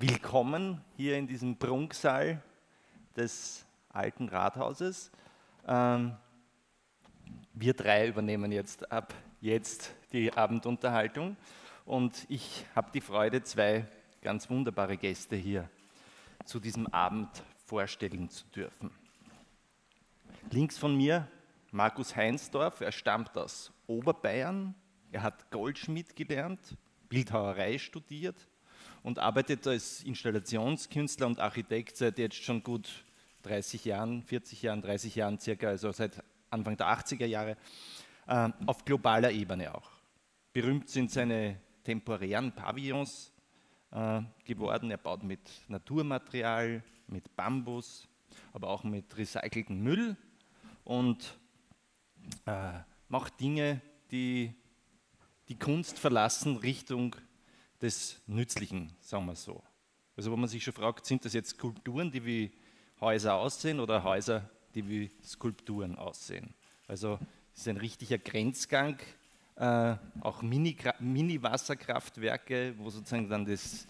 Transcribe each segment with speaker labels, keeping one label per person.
Speaker 1: willkommen hier in diesem Prunksaal des alten Rathauses. Ähm, wir drei übernehmen jetzt ab jetzt die Abendunterhaltung und ich habe die Freude, zwei ganz wunderbare Gäste hier zu diesem Abend vorstellen zu dürfen. Links von mir Markus Heinsdorf, er stammt aus Oberbayern, er hat Goldschmied gelernt, Bildhauerei studiert und arbeitet als Installationskünstler und Architekt seit jetzt schon gut 30 Jahren, 40 Jahren, 30 Jahren circa, also seit Anfang der 80er Jahre, äh, auf globaler Ebene auch. Berühmt sind seine temporären Pavillons äh, geworden. Er baut mit Naturmaterial, mit Bambus, aber auch mit recyceltem Müll und äh, macht Dinge, die die Kunst verlassen Richtung des Nützlichen, sagen wir so. Also wo man sich schon fragt, sind das jetzt Skulpturen, die wie Häuser aussehen oder Häuser, die wie Skulpturen aussehen? Also es ist ein richtiger Grenzgang, äh, auch Mini-Wasserkraftwerke, wo sozusagen dann das,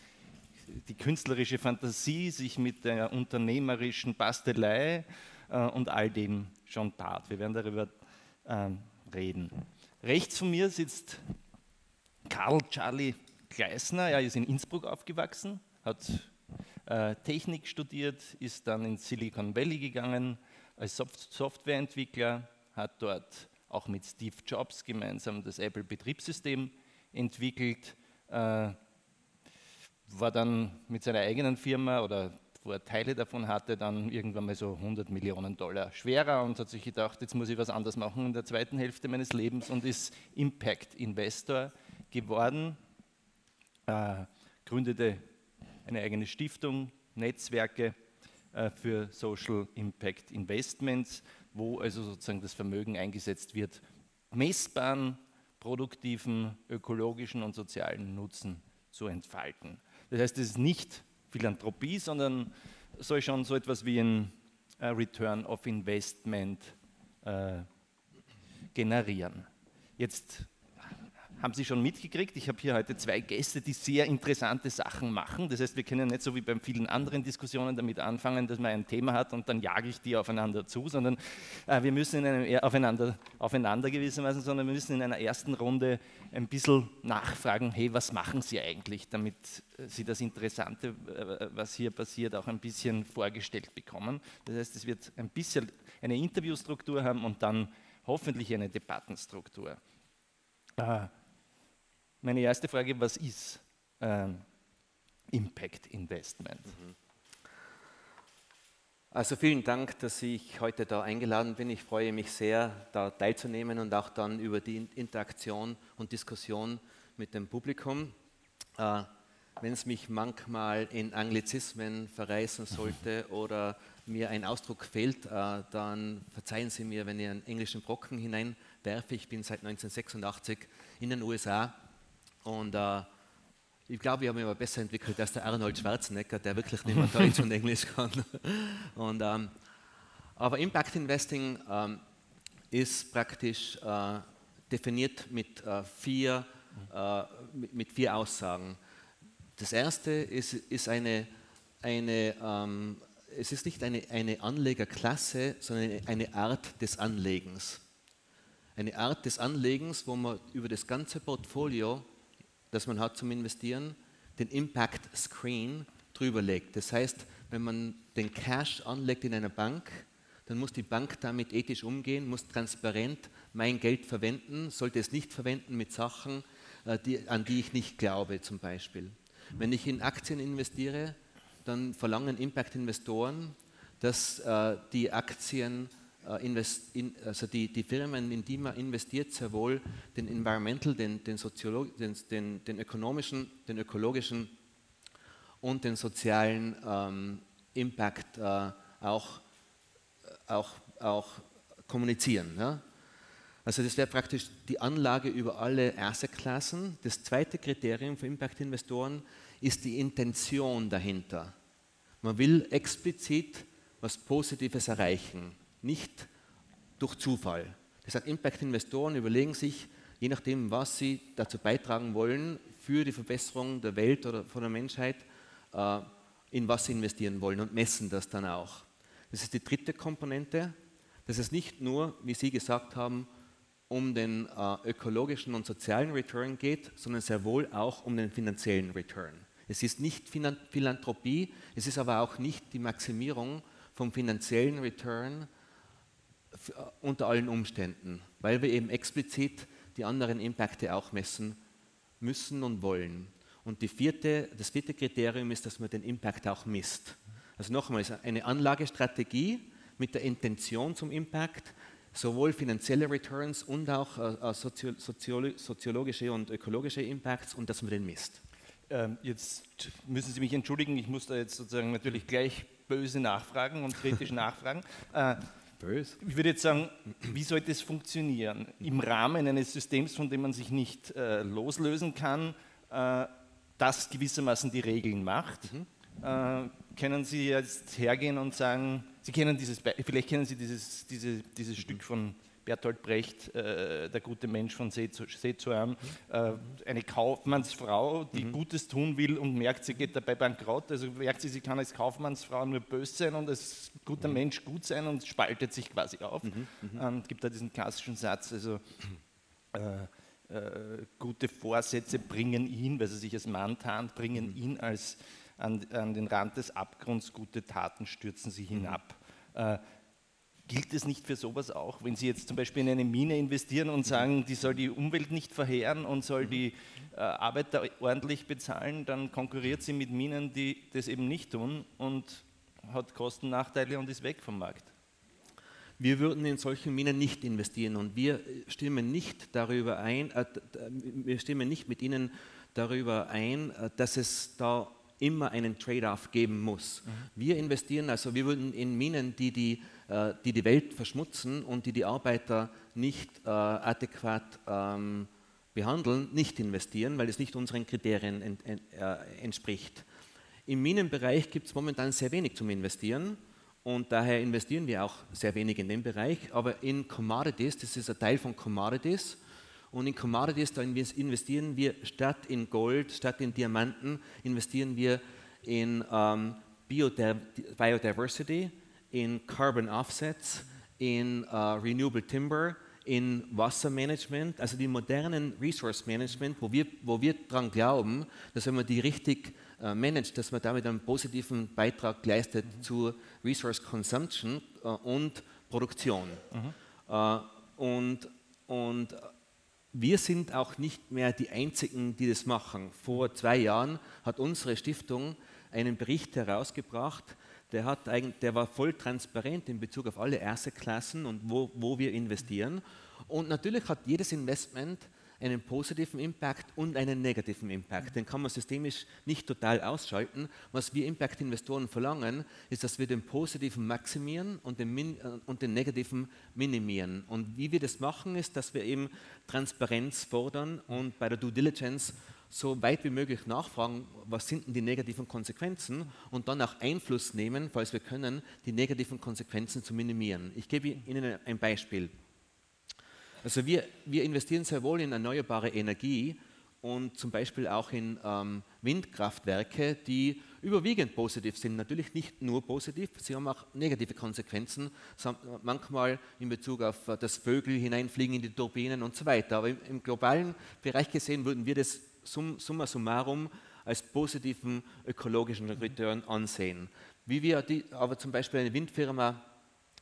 Speaker 1: die künstlerische Fantasie sich mit der unternehmerischen Bastelei äh, und all dem schon tat. Wir werden darüber äh, reden. Rechts von mir sitzt Karl Charlie Gleisner, er ist in Innsbruck aufgewachsen, hat äh, Technik studiert, ist dann in Silicon Valley gegangen als Soft Softwareentwickler, hat dort auch mit Steve Jobs gemeinsam das Apple-Betriebssystem entwickelt, äh, war dann mit seiner eigenen Firma oder wo er Teile davon hatte, dann irgendwann mal so 100 Millionen Dollar schwerer und hat sich gedacht, jetzt muss ich was anderes machen in der zweiten Hälfte meines Lebens und ist Impact Investor geworden, äh, gründete eine eigene Stiftung, Netzwerke äh, für Social Impact Investments, wo also sozusagen das Vermögen eingesetzt wird, messbaren, produktiven, ökologischen und sozialen Nutzen zu entfalten. Das heißt, es ist nicht Philanthropie, sondern soll schon so etwas wie ein äh, Return of Investment äh, generieren. Jetzt haben Sie schon mitgekriegt, ich habe hier heute zwei Gäste, die sehr interessante Sachen machen. Das heißt, wir können nicht so wie bei vielen anderen Diskussionen damit anfangen, dass man ein Thema hat und dann jage ich die aufeinander zu, sondern äh, wir müssen in einem, aufeinander, aufeinander gewissermaßen, sondern wir müssen in einer ersten Runde ein bisschen nachfragen, hey, was machen Sie eigentlich, damit Sie das Interessante, äh, was hier passiert, auch ein bisschen vorgestellt bekommen. Das heißt, es wird ein bisschen eine Interviewstruktur haben und dann hoffentlich eine Debattenstruktur. Äh, meine erste Frage, was ist ähm, Impact Investment? Mhm.
Speaker 2: Also vielen Dank, dass ich heute da eingeladen bin. Ich freue mich sehr, da teilzunehmen und auch dann über die Interaktion und Diskussion mit dem Publikum. Äh, Wenn es mich manchmal in Anglizismen verreißen sollte oder mir ein Ausdruck fehlt, äh, dann verzeihen Sie mir, wenn ich einen englischen Brocken hineinwerfe. Ich bin seit 1986 in den USA und äh, ich glaube, ich habe mich aber besser entwickelt als der Arnold Schwarzenegger, der wirklich nicht mehr Deutsch und Englisch kann. Und, ähm, aber Impact Investing ähm, ist praktisch äh, definiert mit, äh, vier, äh, mit, mit, vier Aussagen. Das erste ist, ist eine, eine ähm, es ist nicht eine, eine Anlegerklasse, sondern eine Art des Anlegens. Eine Art des Anlegens, wo man über das ganze Portfolio das man hat zum Investieren, den Impact Screen drüber legt. Das heißt, wenn man den Cash anlegt in einer Bank, dann muss die Bank damit ethisch umgehen, muss transparent mein Geld verwenden, sollte es nicht verwenden mit Sachen, äh, die, an die ich nicht glaube zum Beispiel. Wenn ich in Aktien investiere, dann verlangen Impact-Investoren, dass äh, die Aktien in, also die, die, Firmen, in die man investiert, sehr wohl den Environmental, den, den, den, den, den ökonomischen, den ökologischen und den sozialen ähm, Impact äh, auch, äh, auch, auch kommunizieren. Ja? Also das wäre praktisch die Anlage über alle Assetklassen. Das zweite Kriterium für Impact-Investoren ist die Intention dahinter. Man will explizit was Positives erreichen nicht durch Zufall. Das heißt, Impact-Investoren überlegen sich, je nachdem, was sie dazu beitragen wollen für die Verbesserung der Welt oder von der Menschheit, äh, in was sie investieren wollen und messen das dann auch. Das ist die dritte Komponente, dass es nicht nur, wie Sie gesagt haben, um den äh, ökologischen und sozialen Return geht, sondern sehr wohl auch um den finanziellen Return. Es ist nicht Philanthropie, es ist aber auch nicht die Maximierung vom finanziellen Return unter allen Umständen, weil wir eben explizit die anderen Impacte auch messen müssen und wollen. Und vierte, das vierte Kriterium ist, dass man den Impact auch misst. Also nochmal, eine Anlagestrategie mit der Intention zum Impact, sowohl finanzielle Returns und auch äh, sozio soziologische und ökologische Impacts und dass man den misst.
Speaker 1: Ähm, jetzt müssen Sie mich entschuldigen, ich muss da jetzt sozusagen natürlich gleich böse nachfragen und kritisch nachfragen. Äh, Böse. Ich würde jetzt sagen, wie sollte es funktionieren? Im Rahmen eines Systems, von dem man sich nicht äh, loslösen kann, äh, das gewissermaßen die Regeln macht. Mhm. Äh, können Sie jetzt hergehen und sagen, Sie kennen dieses, vielleicht kennen Sie dieses, diese, dieses Stück von Bertolt Brecht, äh, der gute Mensch von Sezuan, äh, eine Kaufmannsfrau, die mhm. Gutes tun will und merkt, sie geht dabei bankrott. Also merkt sie, sie kann als Kaufmannsfrau nur böse sein und als guter mhm. Mensch gut sein und spaltet sich quasi auf. Mhm. mhm. Ähm, gibt da diesen klassischen Satz, also äh, äh, gute Vorsätze bringen ihn, weil sie sich als Mann tarnt, bringen mhm. ihn als an, an, den Rand des Abgrunds, gute Taten stürzen sie hinab. Gilt es nicht für sowas auch, wenn Sie jetzt zum Beispiel in eine Mine investieren und sagen, die soll die Umwelt nicht verheeren und soll die äh, Arbeiter ordentlich bezahlen, dann konkurriert sie mit Minen, die das eben nicht tun und hat Kostennachteile und ist weg vom Markt.
Speaker 2: Wir würden in solchen Minen nicht investieren und wir stimmen nicht darüber ein, äh, wir stimmen nicht mit Ihnen darüber ein, äh, dass es da immer einen Trade-off geben muss. Mhm. Wir investieren, also wir würden in Minen, die die die die Welt verschmutzen und die die Arbeiter nicht äh, adäquat ähm, behandeln, nicht investieren, weil es nicht unseren Kriterien äh, entspricht. Im Minenbereich gibt es momentan sehr wenig zum Investieren und daher investieren wir auch sehr wenig in dem Bereich. Aber in Commodities, das ist ein Teil von Commodities, und in Commodities, da investieren wir statt in Gold, statt in Diamanten, investieren wir in ähm, Biodiversity, in Carbon Offsets, in uh, Renewable Timber, in Wassermanagement, also die modernen Resource Management, wo wir, wo wir daran glauben, dass wenn man die richtig äh, managt, dass man damit einen positiven Beitrag leistet mhm. zu Resource Consumption äh, und Produktion. Mhm. Äh, und, und wir sind auch nicht mehr die Einzigen, die das machen. Vor zwei Jahren hat unsere Stiftung einen Bericht herausgebracht, der, hat eigentlich, der war voll transparent in Bezug auf alle erste Klassen und wo, wo wir investieren. Und natürlich hat jedes Investment einen positiven Impact und einen negativen Impact. Den kann man systemisch nicht total ausschalten. Was wir Impact-Investoren verlangen, ist, dass wir den positiven maximieren und den, äh, und den negativen minimieren. Und wie wir das machen, ist, dass wir eben Transparenz fordern und bei der Due Diligence so weit wie möglich nachfragen, was sind denn die negativen Konsequenzen und dann auch Einfluss nehmen, falls wir können, die negativen Konsequenzen zu minimieren. Ich gebe Ihnen ein Beispiel. Also wir, wir investieren sehr wohl in erneuerbare Energie und zum Beispiel auch in ähm, Windkraftwerke, die überwiegend positiv sind. Natürlich nicht nur positiv, sie haben auch negative Konsequenzen, manchmal in Bezug auf äh, das Vögel hineinfliegen in die Turbinen und so weiter. Aber im, im globalen Bereich gesehen würden wir das summa summarum als positiven ökologischen Return ansehen. Wie wir die, aber zum Beispiel eine Windfirma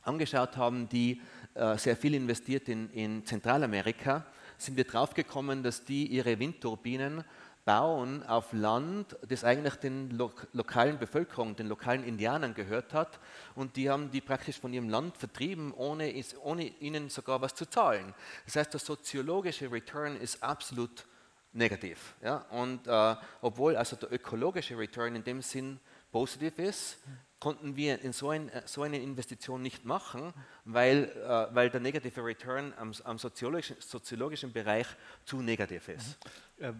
Speaker 2: angeschaut haben, die äh, sehr viel investiert in, in Zentralamerika, sind wir draufgekommen, dass die ihre Windturbinen bauen auf Land, das eigentlich den lo lokalen Bevölkerung, den lokalen Indianern gehört hat. Und die haben die praktisch von ihrem Land vertrieben, ohne, ohne ihnen sogar was zu zahlen. Das heißt, der soziologische Return ist absolut negativ. Ja? Und äh, obwohl also der ökologische Return in dem Sinn positiv ist, konnten wir in so, ein, so eine Investition nicht machen, weil, äh, weil der negative Return am, am soziologischen, soziologischen, Bereich zu negativ ist.
Speaker 1: Mhm. Äh,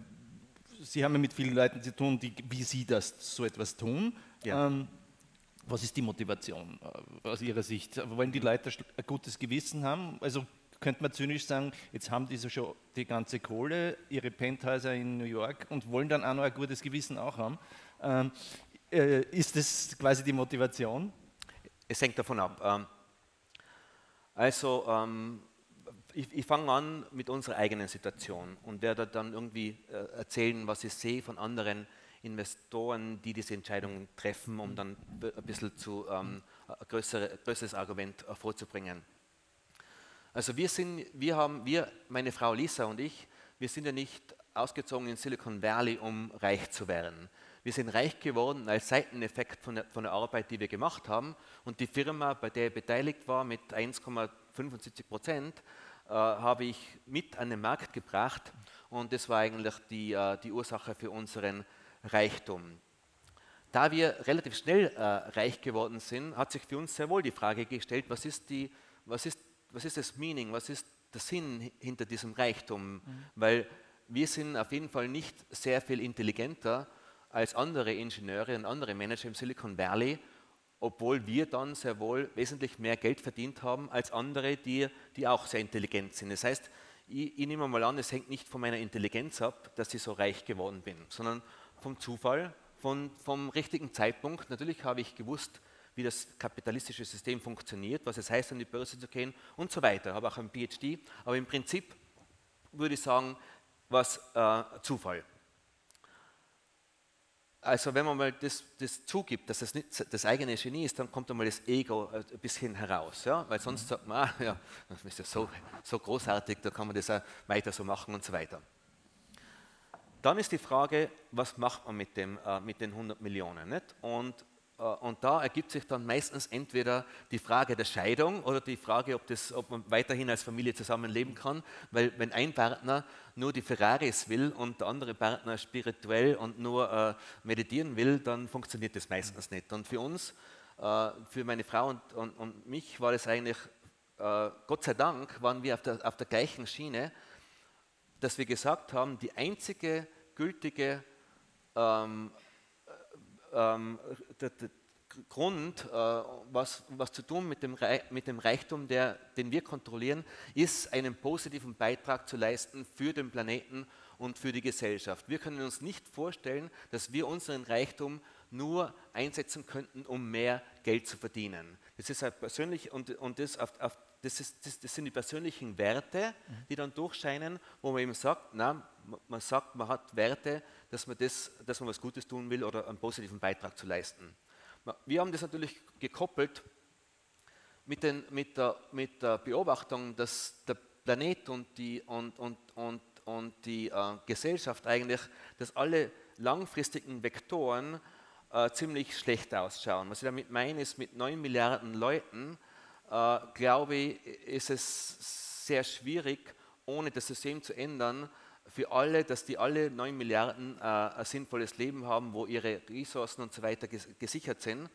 Speaker 1: Sie haben ja mit vielen Leuten zu tun, die wie Sie das so etwas tun. Ja. Ähm, was ist die Motivation äh, aus Ihrer Sicht? Wollen die Leute ein gutes Gewissen haben? Also könnte man zynisch sagen, jetzt haben diese schon die ganze Kohle, ihre Penthäuser in New York und wollen dann auch noch ein gutes Gewissen auch haben. Ähm, äh, ist das quasi die Motivation?
Speaker 2: Es hängt davon ab. Ähm, also ähm, ich, ich fange an mit unserer eigenen Situation und werde dann irgendwie äh, erzählen, was ich sehe von anderen Investoren, die diese Entscheidungen treffen, um dann ein bisschen zu ähm, größere, größeres Argument äh, vorzubringen. Also wir sind, wir haben, wir, meine Frau Lisa und ich, wir sind ja nicht ausgezogen in Silicon Valley, um reich zu werden. Wir sind reich geworden als Seiteneffekt von der, von der Arbeit, die wir gemacht haben. Und die Firma, bei der ich beteiligt war, mit 1,75 Prozent, äh, habe ich mit an den Markt gebracht. Und das war eigentlich die, äh, die Ursache für unseren Reichtum. Da wir relativ schnell äh, reich geworden sind, hat sich für uns sehr wohl die Frage gestellt, was ist, die, was ist, was ist das Meaning, was ist der Sinn hinter diesem Reichtum? Mhm. Weil wir sind auf jeden Fall nicht sehr viel intelligenter als andere Ingenieure und andere Manager im Silicon Valley, obwohl wir dann sehr wohl wesentlich mehr Geld verdient haben als andere, die, die auch sehr intelligent sind. Das heißt, ich, ich nehme mal an, es hängt nicht von meiner Intelligenz ab, dass ich so reich geworden bin, sondern vom Zufall, von, vom richtigen Zeitpunkt. Natürlich habe ich gewusst, wie das kapitalistische System funktioniert, was es heißt, an die Börse zu gehen und so weiter. Ich habe auch ein PhD, aber im Prinzip würde ich sagen, was äh, Zufall. Also wenn man mal das, das zugibt, dass das nicht das eigene Genie ist, dann kommt einmal das Ego ein bisschen heraus. Ja? Weil sonst sagt man, ah, ja, das ist ja so, so großartig, da kann man das auch weiter so machen und so weiter. Dann ist die Frage, was macht man mit, dem, äh, mit den 100 Millionen? Nicht? Und äh, und da ergibt sich dann meistens entweder die Frage der Scheidung oder die Frage, ob, das, ob man weiterhin als Familie zusammenleben kann. Weil wenn ein Partner nur die Ferraris will und der andere Partner spirituell und nur äh, meditieren will, dann funktioniert das meistens nicht. Und für uns, äh, für meine Frau und, und, und, mich war das eigentlich, äh, Gott sei Dank, waren wir auf der, auf der gleichen Schiene, dass wir gesagt haben, die einzige gültige ähm, ähm, der, der, Grund, äh, was, was, zu tun mit dem, mit dem Reichtum, der, den wir kontrollieren, ist, einen positiven Beitrag zu leisten für den Planeten und für die Gesellschaft. Wir können uns nicht vorstellen, dass wir unseren Reichtum nur einsetzen könnten, um mehr Geld zu verdienen. Das ist halt persönlich und, und das, auf, auf, das, ist, das, das, sind die persönlichen Werte, die dann durchscheinen, wo man eben sagt, na, man sagt, man hat Werte, dass man, das, dass man was Gutes tun will oder einen positiven Beitrag zu leisten. Wir haben das natürlich gekoppelt mit, den, mit, der, mit der, Beobachtung, dass der Planet und die, und, und, und, und die äh, Gesellschaft eigentlich, dass alle langfristigen Vektoren äh, ziemlich schlecht ausschauen. Was ich damit meine, ist, mit 9 Milliarden Leuten, äh, glaube ich, ist es sehr schwierig, ohne das System zu ändern, für alle, dass die alle 9 Milliarden äh, ein sinnvolles Leben haben, wo ihre Ressourcen und so weiter ges gesichert sind.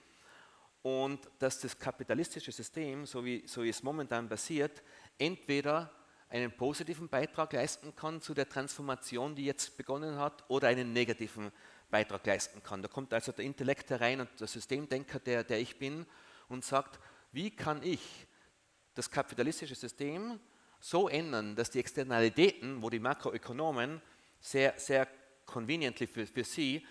Speaker 2: Und dass das kapitalistische System, so wie, so wie es momentan passiert, entweder einen positiven Beitrag leisten kann zu der Transformation, die jetzt begonnen hat, oder einen negativen Beitrag leisten kann. Da kommt also der Intellekt herein und der Systemdenker, der, der ich bin, und sagt, wie kann ich das kapitalistische System so ändern, dass die Externalitäten, wo die Makroökonomen sehr, sehr conveniently für, für sie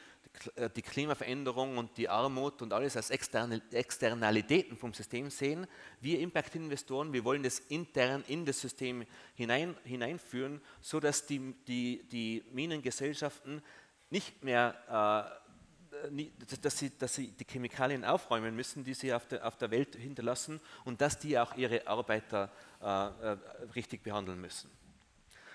Speaker 2: äh, die Klimaveränderung und die Armut und alles als Externalitäten vom System sehen. Wir Impact-Investoren, wir wollen das intern in das System hinein, hineinführen, sodass die, die, die Minengesellschaften nicht mehr äh, dass sie, dass sie die Chemikalien aufräumen müssen, die sie auf der, auf der Welt hinterlassen und dass die auch ihre Arbeiter äh, äh, richtig behandeln müssen.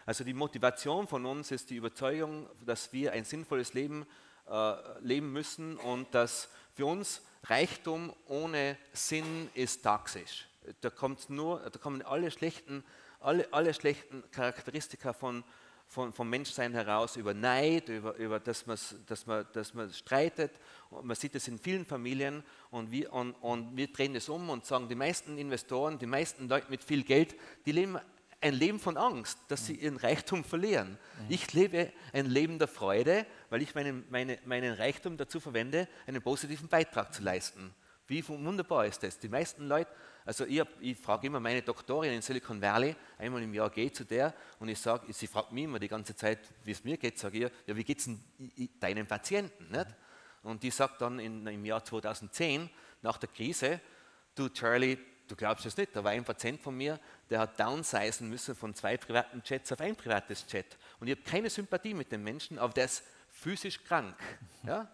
Speaker 2: Also die Motivation von uns ist die Überzeugung, dass wir ein sinnvolles Leben äh, leben müssen und dass für uns Reichtum ohne Sinn ist toxisch. Da, kommt nur, da kommen alle schlechten, alle, alle schlechten Charakteristika von, von, vom Menschsein heraus, über Neid, über, über dass, dass, man, dass man streitet. Und man sieht das in vielen Familien und wir, und, und wir drehen das um und sagen, die meisten Investoren, die meisten Leute mit viel Geld, die leben ein Leben von Angst, dass sie ihren Reichtum verlieren. Ich lebe ein Leben der Freude, weil ich meinen, meine, meinen Reichtum dazu verwende, einen positiven Beitrag zu leisten. Wie wunderbar ist das? Die meisten Leute also ich, ich frage immer meine Doktorin in Silicon Valley, einmal im Jahr gehe ich zu der und ich sage, sie fragt mich immer die ganze Zeit, wie es mir geht, sage ich, ja, wie geht es deinen Patienten? Nicht? Und die sagt dann in, im Jahr 2010, nach der Krise, du Charlie, du glaubst es nicht, da war ein Patient von mir, der hat downsizen müssen von zwei privaten Jets auf ein privates Jet. Und ich habe keine Sympathie mit dem Menschen, aber der ist physisch krank. Ja?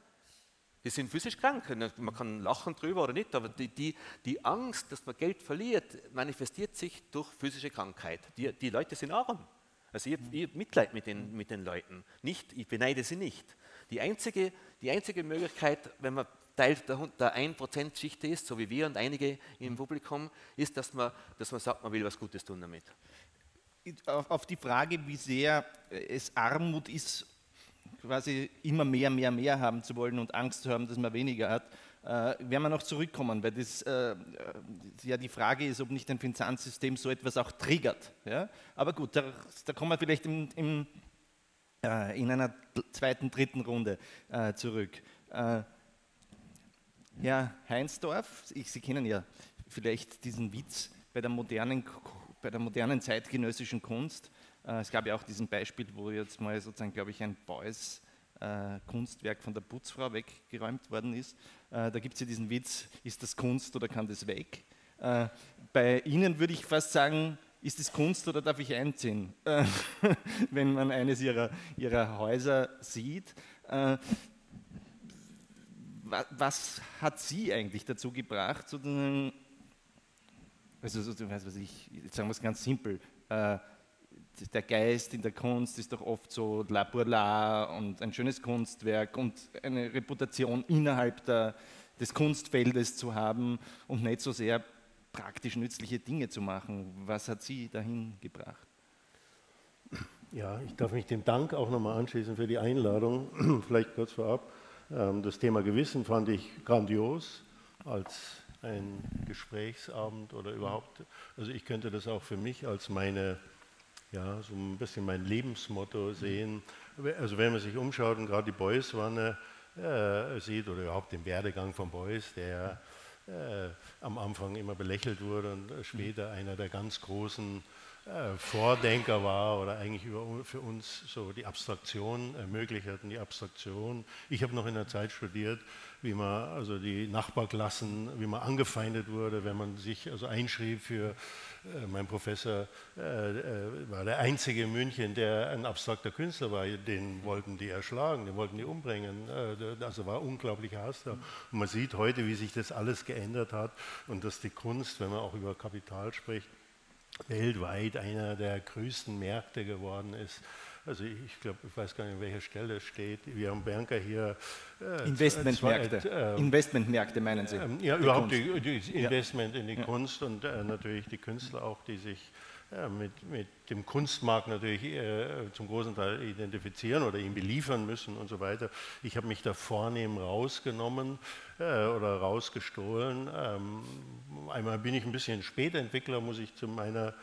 Speaker 2: Die sind physisch krank. Man kann lachen drüber oder nicht, aber die, die, die Angst, dass man Geld verliert, manifestiert sich durch physische Krankheit. Die, die Leute sind arm. Also ich habe hab Mitleid mit den, mit den Leuten. Nicht, ich beneide sie nicht. Die einzige, die einzige Möglichkeit, wenn man Teil der, der 1%-Schicht ist, so wie wir und einige im Publikum, ist, dass man, dass man sagt, man will was Gutes tun damit.
Speaker 1: Auf die Frage, wie sehr es Armut ist, quasi immer mehr, mehr, mehr haben zu wollen und Angst zu haben, dass man weniger hat, äh, werden wir noch zurückkommen, weil das äh, ja die Frage ist, ob nicht ein Finanzsystem so etwas auch triggert. Ja? Aber gut, da, da kommen wir vielleicht im, im, äh, in einer zweiten, dritten Runde äh, zurück. Äh, Herr Heinsdorf, ich, Sie kennen ja vielleicht diesen Witz bei der modernen, bei der modernen zeitgenössischen Kunst. Äh, es gab ja auch diesen Beispiel, wo jetzt mal sozusagen, glaube ich, ein Beuys äh, Kunstwerk von der Putzfrau weggeräumt worden ist. Äh, da gibt es ja diesen Witz, ist das Kunst oder kann das weg? Bei Ihnen würde ich fast sagen, ist es Kunst oder darf ich einziehen, wenn man eines Ihrer, ihrer Häuser sieht. Was hat Sie eigentlich dazu gebracht, sozusagen, also so, weiß was ich, sagen wir es ganz simpel, der Geist in der Kunst ist doch oft so la pour la und ein schönes Kunstwerk und eine Reputation innerhalb der, des Kunstfeldes zu haben und nicht so sehr praktisch nützliche Dinge zu machen. Was hat Sie dahin gebracht?
Speaker 3: Ja, ich darf mich dem Dank auch nochmal anschließen für die Einladung. Vielleicht kurz vorab. Ähm, das Thema Gewissen fand ich grandios als ein Gesprächsabend oder überhaupt. Also ich könnte das auch für mich als meine ja, so ein bisschen mein Lebensmotto sehen. Also wenn man sich umschaut und gerade die Boys-Wanne äh, sieht oder überhaupt den Werdegang von Beuys, der äh, am Anfang immer belächelt wurde und später einer der ganz großen äh, Vordenker war oder eigentlich über, für uns so die Abstraktion ermöglicht hat. Und die Abstraktion, ich habe noch in der Zeit studiert, wie man also die Nachbarklassen, wie man angefeindet wurde, wenn man sich also einschrieb für äh, mein Professor äh, äh, war der einzige in München, der ein abstrakter Künstler war. Den wollten die erschlagen, den wollten die umbringen. Äh, also war unglaublicher Hass da. Und man sieht heute, wie sich das alles geändert hat und dass die Kunst, wenn man auch über Kapital spricht, weltweit einer der größten Märkte geworden ist. Also ich glaube, ich weiß gar nicht, an welcher Stelle es steht. Wir haben Bernker hier.
Speaker 1: Äh, Investmentmärkte. Äh, Investmentmärkte meinen Sie?
Speaker 3: Ähm, ja, die überhaupt die, die, Investment ja. in die ja. Kunst und äh, natürlich die Künstler auch, die sich äh, mit, mit, dem Kunstmarkt natürlich äh, zum großen Teil identifizieren oder ihn beliefern müssen und so weiter. Ich habe mich da vornehm rausgenommen äh, oder rausgestohlen. Ähm, einmal bin ich ein bisschen Spätentwickler, muss ich zu meiner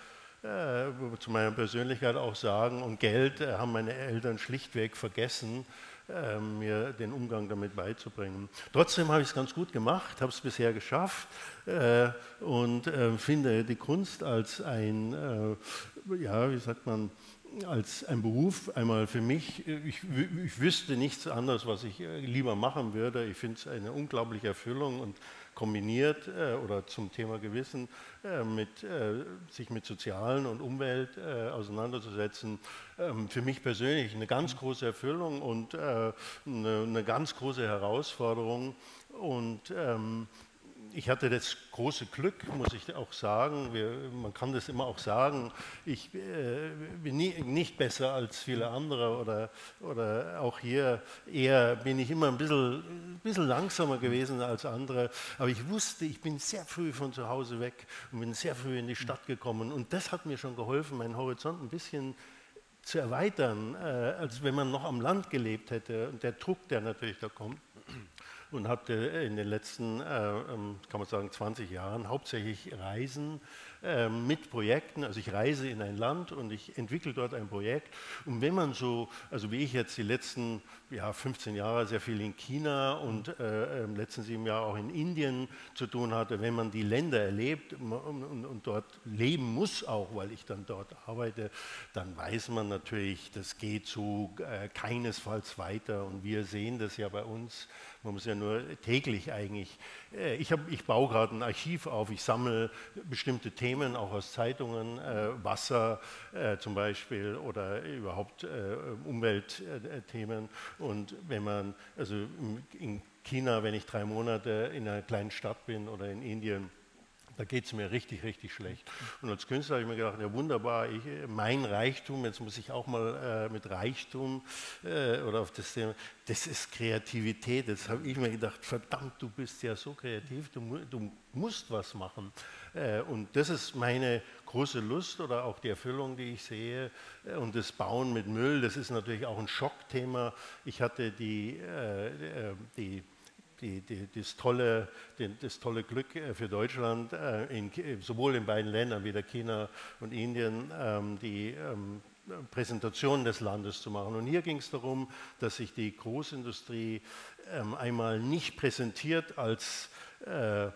Speaker 3: äh, zu meiner Persönlichkeit auch sagen, und Geld äh, haben meine Eltern schlichtweg vergessen, äh, mir den Umgang damit beizubringen. Trotzdem habe ich es ganz gut gemacht, habe es bisher geschafft äh, und äh, finde die Kunst als ein, äh, ja, wie sagt man, als ein Beruf einmal für mich, ich, ich wüsste nichts anderes, was ich lieber machen würde. Ich finde es eine unglaubliche Erfüllung und kombiniert äh, oder zum Thema Gewissen äh, mit, äh, sich mit Sozialen und Umwelt äh, auseinanderzusetzen, ähm, für mich persönlich eine ganz große Erfüllung und äh, eine, eine, ganz große Herausforderung. Und ähm, ich hatte das große Glück, muss ich auch sagen, wir, man kann das immer auch sagen, ich äh, bin nie, nicht besser als viele andere oder, oder auch hier eher bin ich immer ein bisschen, bisschen langsamer gewesen als andere, aber ich wusste, ich bin sehr früh von zu Hause weg und bin sehr früh in die Stadt gekommen. Und das hat mir schon geholfen, meinen Horizont ein bisschen zu erweitern, äh, als wenn man noch am Land gelebt hätte. Und der Druck, der natürlich da kommt und habe in den letzten, äh, ähm, kann man sagen, 20 Jahren hauptsächlich Reisen äh, mit Projekten. Also ich reise in ein Land und ich entwickle dort ein Projekt. Und wenn man so, also wie ich jetzt die letzten ja, 15 Jahre sehr viel in China und äh, im letzten sieben Jahre auch in Indien zu tun hatte, wenn man die Länder erlebt und, und, und dort leben muss, auch weil ich dann dort arbeite, dann weiß man natürlich, das geht so äh, keinesfalls weiter. Und wir sehen das ja bei uns bekomme es ja nur täglich eigentlich. Äh, ich, hab, ich baue gerade ein Archiv auf, ich sammle bestimmte Themen auch aus Zeitungen, äh, Wasser äh, zum Beispiel oder überhaupt äh, Umweltthemen. Und wenn man, also in China, wenn ich drei Monate in einer kleinen Stadt bin oder in Indien, da geht es mir richtig, richtig schlecht. Und als Künstler habe ich mir gedacht, ja wunderbar, ich, mein Reichtum, jetzt muss ich auch mal äh, mit Reichtum äh, oder auf das Thema, das ist Kreativität. Jetzt habe ich mir gedacht, verdammt, du bist ja so kreativ, du, du musst was machen. Äh, und das ist meine große Lust oder auch die Erfüllung, die ich sehe. Äh, und das Bauen mit Müll, das ist natürlich auch ein Schockthema. Ich hatte die, äh, äh die die, die, das, tolle, das, tolle, Glück äh, für Deutschland, äh, in, sowohl in beiden Ländern, wie der China und Indien, ähm, die ähm, Präsentation des Landes zu machen. Und hier ging es darum, dass sich die Großindustrie ähm, einmal nicht präsentiert als äh,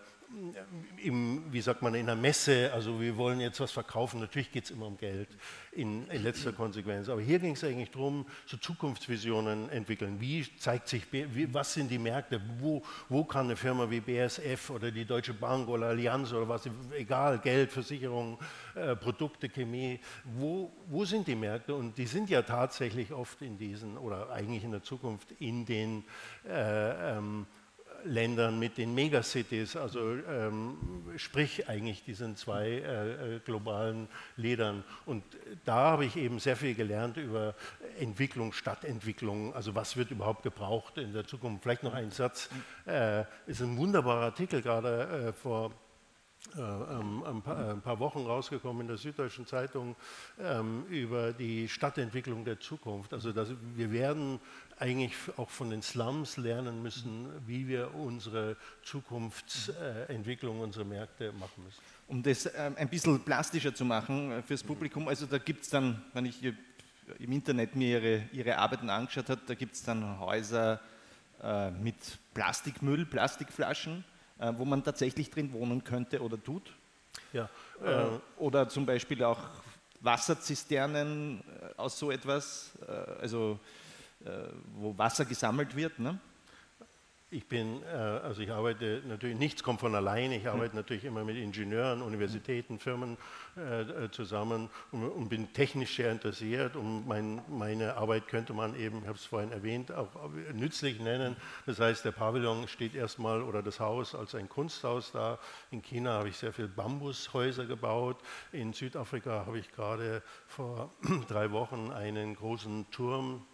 Speaker 3: im, wie sagt man, in einer Messe, also wir wollen jetzt was verkaufen, natürlich geht es immer um Geld in, in, letzter Konsequenz. Aber hier ging es eigentlich darum, so Zukunftsvisionen entwickeln. Wie zeigt sich, wie, was sind die Märkte, wo, wo kann eine Firma wie BSF oder die Deutsche Bank oder Allianz oder was, egal, Geld, Versicherung, äh, Produkte, Chemie, wo, wo sind die Märkte? Und die sind ja tatsächlich oft in diesen, oder eigentlich in der Zukunft in den äh, ähm, Ländern mit den Megacities, also ähm, sprich eigentlich diesen zwei äh, äh, globalen Lädern. Und da habe ich eben sehr viel gelernt über Entwicklung, Stadtentwicklung, also was wird überhaupt gebraucht in der Zukunft. Vielleicht noch ein Satz, äh, ist ein wunderbarer Artikel gerade äh, vor äh, ähm, ein, paar, ein, paar, Wochen rausgekommen in der Süddeutschen Zeitung ähm, über die Stadtentwicklung der Zukunft. Also dass wir werden eigentlich auch von den Slums lernen müssen, wie wir unsere Zukunftsentwicklung, unsere Märkte machen müssen.
Speaker 1: Um das äh, ein bisschen plastischer zu machen äh, fürs Publikum, also da gibt es dann, wenn ich im Internet mir ihre, ihre Arbeiten angeschaut habe, da gibt es dann Häuser äh, mit Plastikmüll, Plastikflaschen, äh, wo man tatsächlich drin wohnen könnte oder tut. Ja, äh, oder zum Beispiel auch Wasserzisternen aus so etwas, also wo Wasser gesammelt wird. Ne?
Speaker 3: Ich bin, äh, also ich arbeite natürlich, nichts kommt von alleine, ich arbeite hm. natürlich immer mit Ingenieuren, Universitäten, Firmen äh, äh, zusammen und, und, bin technisch sehr interessiert und mein, meine Arbeit könnte man eben, ich habe es vorhin erwähnt, auch nützlich nennen. Das heißt, der Pavillon steht erstmal oder das Haus als ein Kunsthaus da. In China habe ich sehr viele Bambushäuser gebaut. In Südafrika habe ich gerade vor drei Wochen einen großen Turm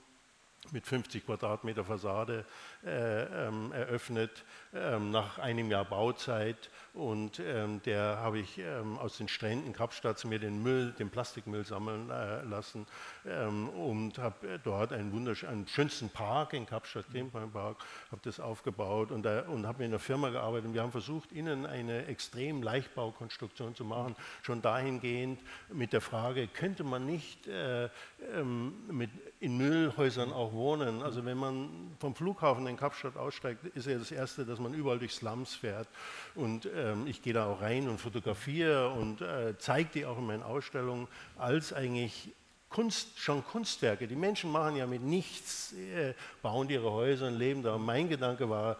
Speaker 3: mit 50 Quadratmeter Fassade äh, ähm, eröffnet ähm, nach einem Jahr Bauzeit. Und ähm, der habe ich ähm, aus den Stränden Kapstadts mir den Müll, den Plastikmüll sammeln äh, lassen ähm, und habe dort einen wunderschönen, schönsten Park in Kapstadt, Greenpoint Park, habe das aufgebaut und, äh, und habe in einer Firma gearbeitet. Und wir haben versucht, innen eine extrem Leichtbaukonstruktion zu machen, schon dahingehend mit der Frage, könnte man nicht äh, ähm, mit, in Müllhäusern auch wohnen? Also wenn man vom Flughafen in Kapstadt aussteigt, ist ja das Erste, dass man überall durch Slums fährt und äh, ähm, ich gehe da auch rein und fotografiere und äh, zeige die auch in meinen Ausstellungen als eigentlich Kunst, schon Kunstwerke. Die Menschen machen ja mit nichts, äh, bauen ihre Häuser und leben da. Und mein Gedanke war,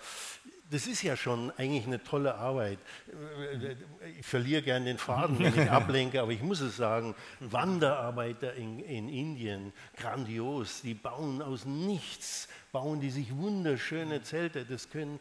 Speaker 3: das ist ja schon eigentlich eine tolle Arbeit. Ich verliere gerne den Faden, wenn ich ablenke, aber ich muss es sagen, Wanderarbeiter in, in Indien, grandios, die bauen aus nichts bauen die sich wunderschöne Zelte. Das können,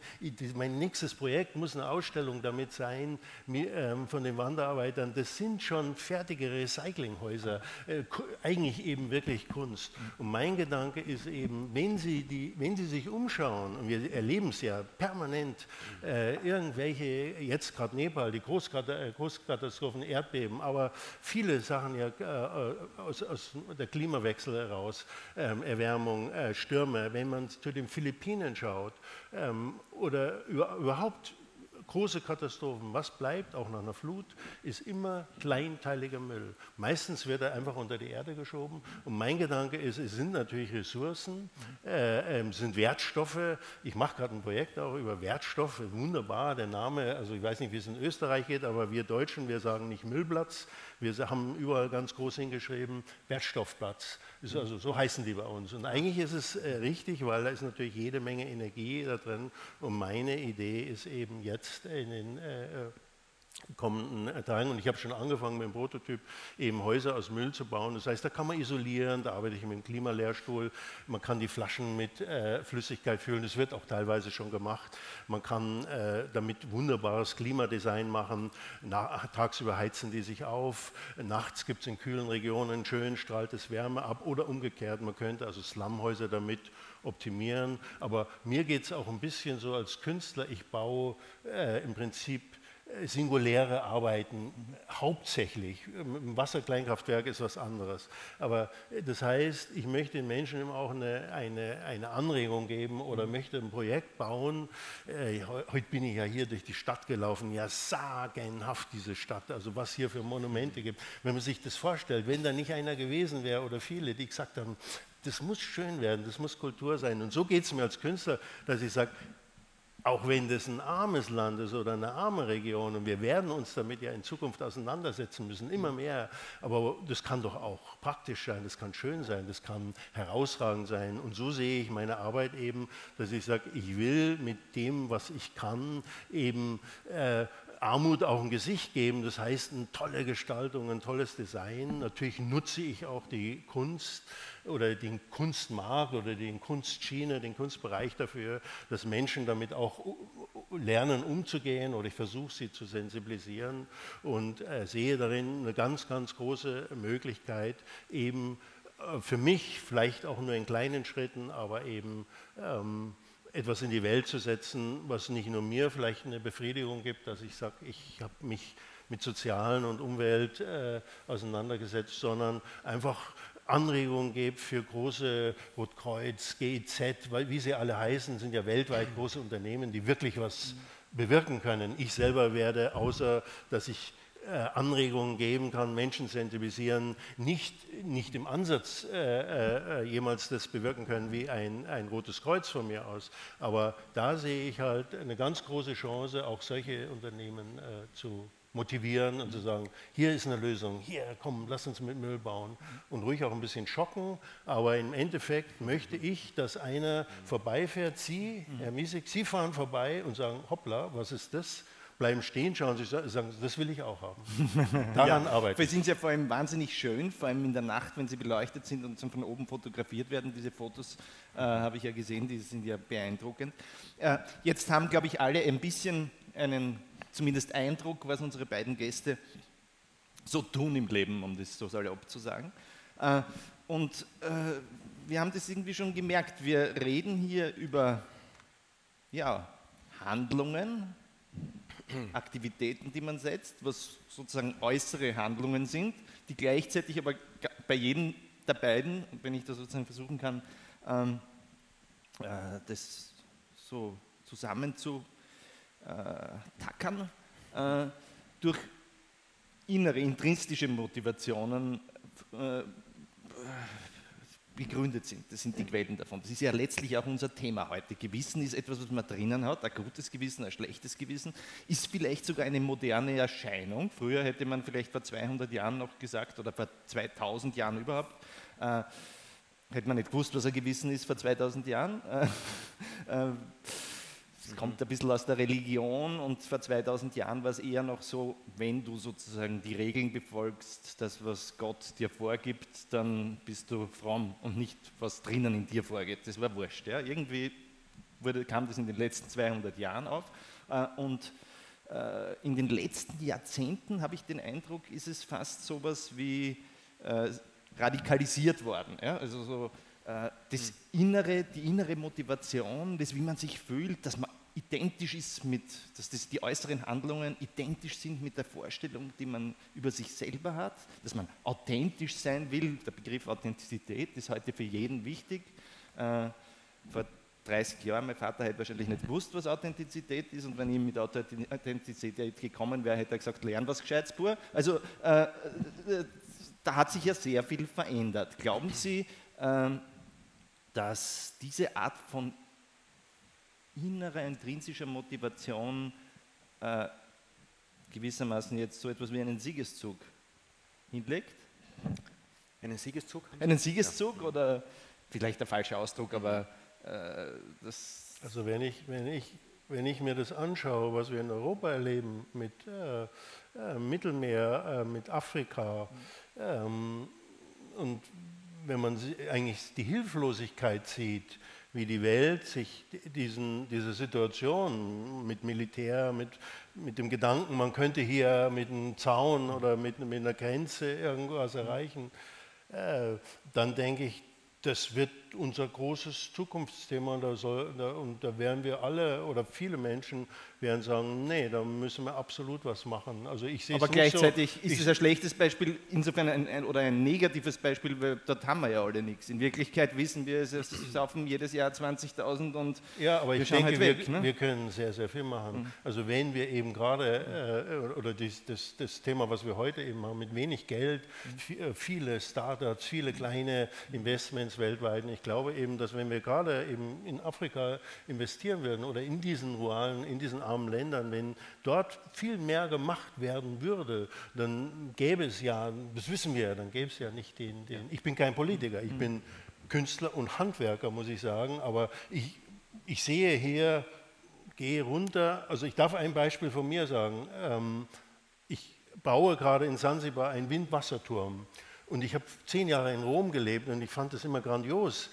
Speaker 3: mein nächstes Projekt muss eine Ausstellung damit sein ähm, von den Wanderarbeitern. Das sind schon fertige Recyclinghäuser, äh, eigentlich eben wirklich Kunst. Und mein Gedanke ist eben, wenn Sie, die, wenn Sie sich umschauen, und wir erleben es ja permanent, äh, irgendwelche, jetzt gerade Nepal, die äh, Großkatastrophen, Erdbeben, aber viele Sachen ja aus, aus der Klimawechsel heraus, ähm, Erwärmung, Stürme, wenn man man zu den Philippinen schaut ähm, oder über, überhaupt große Katastrophen, was bleibt auch nach einer Flut, ist immer kleinteiliger Müll. Meistens wird er einfach unter die Erde geschoben. Und mein Gedanke ist, es sind natürlich Ressourcen, äh, äh, sind Wertstoffe. Ich mache gerade ein Projekt auch über Wertstoffe, wunderbar, der Name, also ich weiß nicht, wie es in Österreich geht, aber wir Deutschen, wir sagen nicht Müllplatz, wir haben überall ganz groß hingeschrieben, Wertstoffplatz. Also, so heißen die bei uns. Und eigentlich ist es äh, richtig, weil da ist natürlich jede Menge Energie da drin. Und meine Idee ist eben jetzt in den äh, äh kommenden Tagen. Und ich habe schon angefangen mit dem Prototyp, eben Häuser aus Müll zu bauen. Das heißt, da kann man isolieren, da arbeite ich mit dem Klimalehrstuhl. Man kann die Flaschen mit äh, Flüssigkeit füllen, das wird auch teilweise schon gemacht. Man kann äh, damit wunderbares Klimadesign machen. Na, tagsüber heizen die sich auf, nachts gibt es in kühlen Regionen schön, strahlt es Wärme ab oder umgekehrt. Man könnte also Slumhäuser damit optimieren. Aber mir geht es auch ein bisschen so als Künstler, ich baue äh, im Prinzip singuläre Arbeiten, hauptsächlich. Ein Wasserkleinkraftwerk ist was anderes. Aber das heißt, ich möchte den Menschen auch eine, eine, eine Anregung geben oder möchte ein Projekt bauen. Äh, heute bin ich ja hier durch die Stadt gelaufen, ja sagenhaft diese Stadt, also was hier für Monumente gibt. Wenn man sich das vorstellt, wenn da nicht einer gewesen wäre oder viele, die gesagt haben, das muss schön werden, das muss Kultur sein. Und so geht es mir als Künstler, dass ich sage, auch wenn das ein armes Land ist oder eine arme Region und wir werden uns damit ja in Zukunft auseinandersetzen müssen, immer mehr, aber das kann doch auch praktisch sein, das kann schön sein, das kann herausragend sein. Und so sehe ich meine Arbeit eben, dass ich sage, ich will mit dem, was ich kann, eben äh, Armut auch ein Gesicht geben, das heißt eine tolle Gestaltung, ein tolles Design. Natürlich nutze ich auch die Kunst oder den Kunstmarkt oder den Kunstschiene, den Kunstbereich dafür, dass Menschen damit auch lernen umzugehen oder ich versuche sie zu sensibilisieren und äh, sehe darin eine ganz, ganz große Möglichkeit, eben äh, für mich vielleicht auch nur in kleinen Schritten, aber eben ähm, etwas in die Welt zu setzen, was nicht nur mir vielleicht eine Befriedigung gibt, dass ich sage, ich habe mich mit Sozialen und Umwelt äh, auseinandergesetzt, sondern einfach Anregungen gibt für große Rotkreuz, GIZ, weil, wie sie alle heißen, sind ja weltweit große Unternehmen, die wirklich was bewirken können. Ich selber werde, außer dass ich Anregungen geben kann, Menschen sensibilisieren, nicht, nicht im Ansatz äh, äh, jemals das bewirken können wie ein, ein Rotes Kreuz von mir aus. Aber da sehe ich halt eine ganz große Chance, auch solche Unternehmen äh, zu motivieren und zu sagen, hier ist eine Lösung, hier, komm, lass uns mit Müll bauen und ruhig auch ein bisschen schocken, aber im Endeffekt möchte ich, dass einer vorbeifährt, Sie, Herr Miesig, Sie fahren vorbei und sagen, hoppla, was ist das? Bleiben stehen, schauen sich sagen, das will ich auch haben.
Speaker 1: Daran ja, arbeiten. Wir sind ja vor allem wahnsinnig schön, vor allem in der Nacht, wenn sie beleuchtet sind und von oben fotografiert werden. Diese Fotos äh, habe ich ja gesehen, die sind ja beeindruckend. Äh, jetzt haben, glaube ich, alle ein bisschen einen zumindest Eindruck, was unsere beiden Gäste so tun im Leben, um das so salopp zu sagen. Äh, und äh, wir haben das irgendwie schon gemerkt. Wir reden hier über ja, Handlungen, Aktivitäten, die man setzt, was sozusagen äußere Handlungen sind, die gleichzeitig aber bei jedem der beiden, wenn ich das sozusagen versuchen kann, ähm, äh, das so zusammenzutackern, äh, durch innere, intrinsische Motivationen äh, begründet sind. Das sind die Quellen davon. Das ist ja letztlich auch unser Thema heute. Gewissen ist etwas, was man drinnen hat, ein gutes Gewissen, ein schlechtes Gewissen, ist vielleicht sogar eine moderne Erscheinung. Früher hätte man vielleicht vor 200 Jahren noch gesagt oder vor 2000 Jahren überhaupt, äh, hätte man nicht gewusst, was ein Gewissen ist vor 2000 Jahren. Äh, äh, es kommt ein bisschen aus der Religion und vor 2000 Jahren war es eher noch so, wenn du sozusagen die Regeln befolgst, das, was Gott dir vorgibt, dann bist du fromm und nicht, was drinnen in dir vorgeht. Das war wurscht. Ja? Irgendwie wurde, kam das in den letzten 200 Jahren auf äh, und äh, in den letzten Jahrzehnten habe ich den Eindruck, ist es fast so etwas wie äh, radikalisiert worden. Ja? Also so, das innere, die innere Motivation, das, wie man sich fühlt, dass man identisch ist mit, dass das die äußeren Handlungen identisch sind mit der Vorstellung, die man über sich selber hat, dass man authentisch sein will. Der Begriff Authentizität ist heute für jeden wichtig. Äh, vor 30 Jahren, mein Vater hätte wahrscheinlich nicht gewusst, was Authentizität ist und wenn ich mit Authentizität gekommen wäre, hätte er gesagt, lern was Gescheites, pur. Also äh, äh, da hat sich ja sehr viel verändert. Glauben Sie, äh, dass diese Art von innerer, intrinsischer Motivation äh, gewissermaßen jetzt so etwas wie einen Siegeszug hinlegt?
Speaker 2: Einen Siegeszug?
Speaker 1: Einen Siegeszug ja. oder vielleicht der falsche Ausdruck, aber äh, das.
Speaker 3: Also wenn ich, wenn, ich, wenn ich mir das anschaue, was wir in Europa erleben mit äh, äh, Mittelmeer, äh, mit Afrika ähm, und wenn man eigentlich die Hilflosigkeit sieht, wie die Welt sich diesen, diese Situation mit Militär, mit, mit dem Gedanken, man könnte hier mit einem Zaun oder mit, mit einer Grenze irgendwas erreichen, äh, dann denke ich, das wird unser großes Zukunftsthema da soll, da, und da werden wir alle oder viele Menschen werden sagen, nee, da müssen wir absolut was machen. Also ich
Speaker 1: sehe Aber gleichzeitig so, ist es ein schlechtes Beispiel, insofern ein, ein, oder ein negatives Beispiel, weil dort haben wir ja alle nichts. In Wirklichkeit wissen wir, es saufen jedes Jahr 20.000 und
Speaker 3: ja, aber ich denke, halt weg, wir, ne? wir, können sehr, sehr viel machen. Mhm. Also wenn wir eben gerade, äh, oder das, das, das, Thema, was wir heute eben haben, mit wenig Geld, mhm. viele Startups, viele kleine Investments weltweit, ich glaube eben, dass wenn wir gerade eben in Afrika investieren würden oder in diesen ruralen, in diesen armen Ländern, wenn dort viel mehr gemacht werden würde, dann gäbe es ja, das wissen wir ja, dann gäbe es ja nicht den, den ich bin kein Politiker, ich mhm. bin Künstler und Handwerker, muss ich sagen, aber ich, ich sehe hier, gehe runter, also ich darf ein Beispiel von mir sagen, ähm, ich baue gerade in Sansibar einen Windwasserturm. Und ich habe zehn Jahre in Rom gelebt und ich fand das immer grandios,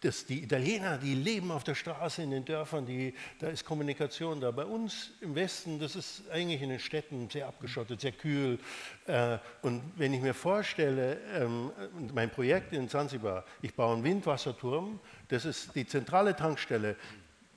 Speaker 3: dass die Italiener, die leben auf der Straße in den Dörfern, die, da ist Kommunikation da. Bei uns im Westen, das ist eigentlich in den Städten sehr abgeschottet, sehr kühl. Äh, und wenn ich mir vorstelle, ähm, mein Projekt in Zanzibar, ich baue einen Windwasserturm, das ist die zentrale Tankstelle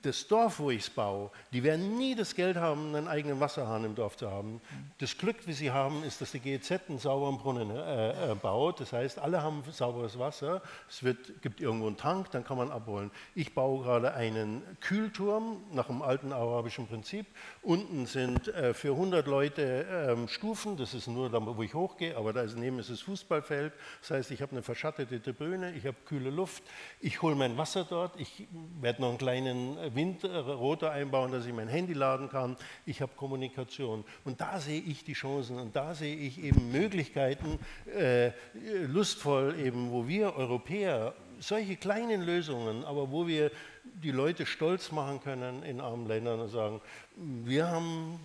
Speaker 3: das Dorf, wo ich es baue, die werden nie das Geld haben, einen eigenen Wasserhahn im Dorf zu haben. Das Glück, wie sie haben, ist, dass die GEZ einen sauberen Brunnen äh, äh, baut. Das heißt, alle haben sauberes Wasser. Es wird, gibt irgendwo einen Tank, dann kann man abholen. Ich baue gerade einen Kühlturm nach dem alten arabischen Prinzip. Unten sind äh, für 100 Leute ähm, Stufen. Das ist nur, da, wo ich hochgehe, aber da ist, neben ist das Fußballfeld. Das heißt, ich habe eine verschattete Tribüne, ich habe kühle Luft. Ich hole mein Wasser dort. Ich werde noch einen kleinen äh, Windrotor einbauen, dass ich mein Handy laden kann. Ich habe Kommunikation. Und da sehe ich die Chancen und da sehe ich eben Möglichkeiten, äh, lustvoll eben, wo wir Europäer solche kleinen Lösungen, aber wo wir die Leute stolz machen können in armen Ländern und sagen, wir haben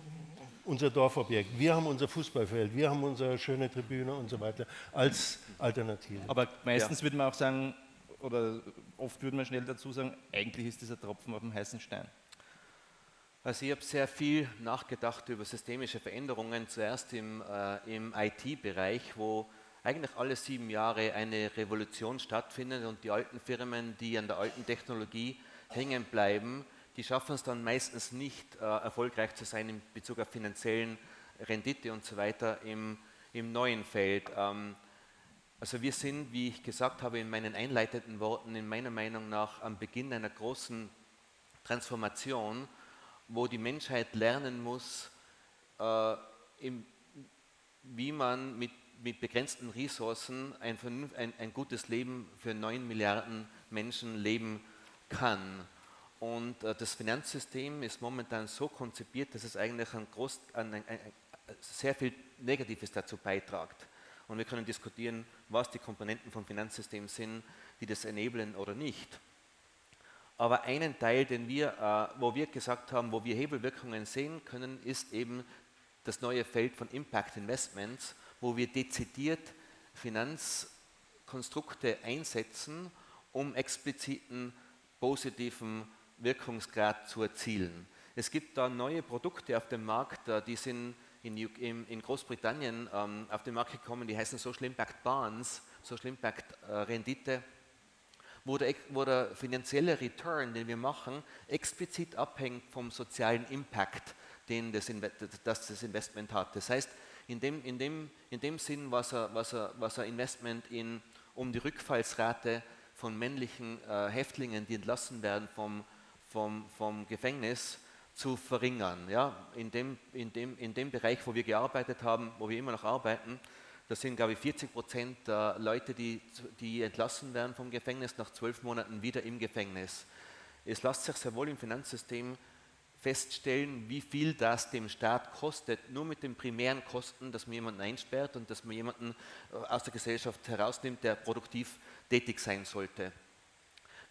Speaker 3: unser Dorfobjekt, wir haben unser Fußballfeld, wir haben unsere schöne Tribüne und so weiter als Alternative.
Speaker 1: Aber meistens ja. würde man auch sagen, oder oft würde man schnell dazu sagen, eigentlich ist dieser Tropfen auf dem heißen Stein.
Speaker 2: Also ich habe sehr viel nachgedacht über systemische Veränderungen, zuerst im, äh, im IT-Bereich, wo eigentlich alle sieben Jahre eine Revolution stattfindet und die alten Firmen, die an der alten Technologie hängen bleiben, die schaffen es dann meistens nicht, äh, erfolgreich zu sein in Bezug auf finanziellen Rendite und so weiter im, im neuen Feld. Ähm, also wir sind, wie ich gesagt habe in meinen einleitenden Worten, in meiner Meinung nach am Beginn einer großen Transformation, wo die Menschheit lernen muss, äh, im, wie man mit, mit begrenzten Ressourcen ein, ein, ein, gutes Leben für neun Milliarden Menschen leben kann. Und äh, das Finanzsystem ist momentan so konzipiert, dass es eigentlich ein groß, ein, ein, sehr viel Negatives dazu beiträgt. Und wir können diskutieren, was die Komponenten vom Finanzsystem sind, die das enablen oder nicht. Aber einen Teil, den wir, äh, wo wir gesagt haben, wo wir Hebelwirkungen sehen können, ist eben das neue Feld von Impact Investments, wo wir dezidiert Finanzkonstrukte einsetzen, um expliziten positiven Wirkungsgrad zu erzielen. Es gibt da neue Produkte auf dem Markt, äh, die sind in, in Großbritannien ähm, auf den Markt gekommen, die heißen Social Impact Bonds, Social Impact äh, Rendite, wo der, wo der, finanzielle Return, den wir machen, explizit abhängt vom sozialen Impact, den das, das, das Investment hat. Das heißt, in dem, in dem, in dem Sinn, was ein, was was Investment in, um die Rückfallsrate von männlichen äh, Häftlingen, die entlassen werden vom, vom, vom Gefängnis, zu verringern. Ja? In, dem, in, dem, in dem Bereich, wo wir gearbeitet haben, wo wir immer noch arbeiten, das sind, glaube ich, 40 Prozent der Leute, die, die entlassen werden vom Gefängnis, nach zwölf Monaten wieder im Gefängnis. Es lässt sich sehr wohl im Finanzsystem feststellen, wie viel das dem Staat kostet, nur mit den primären Kosten, dass man jemanden einsperrt und dass man jemanden äh, aus der Gesellschaft herausnimmt, der produktiv tätig sein sollte.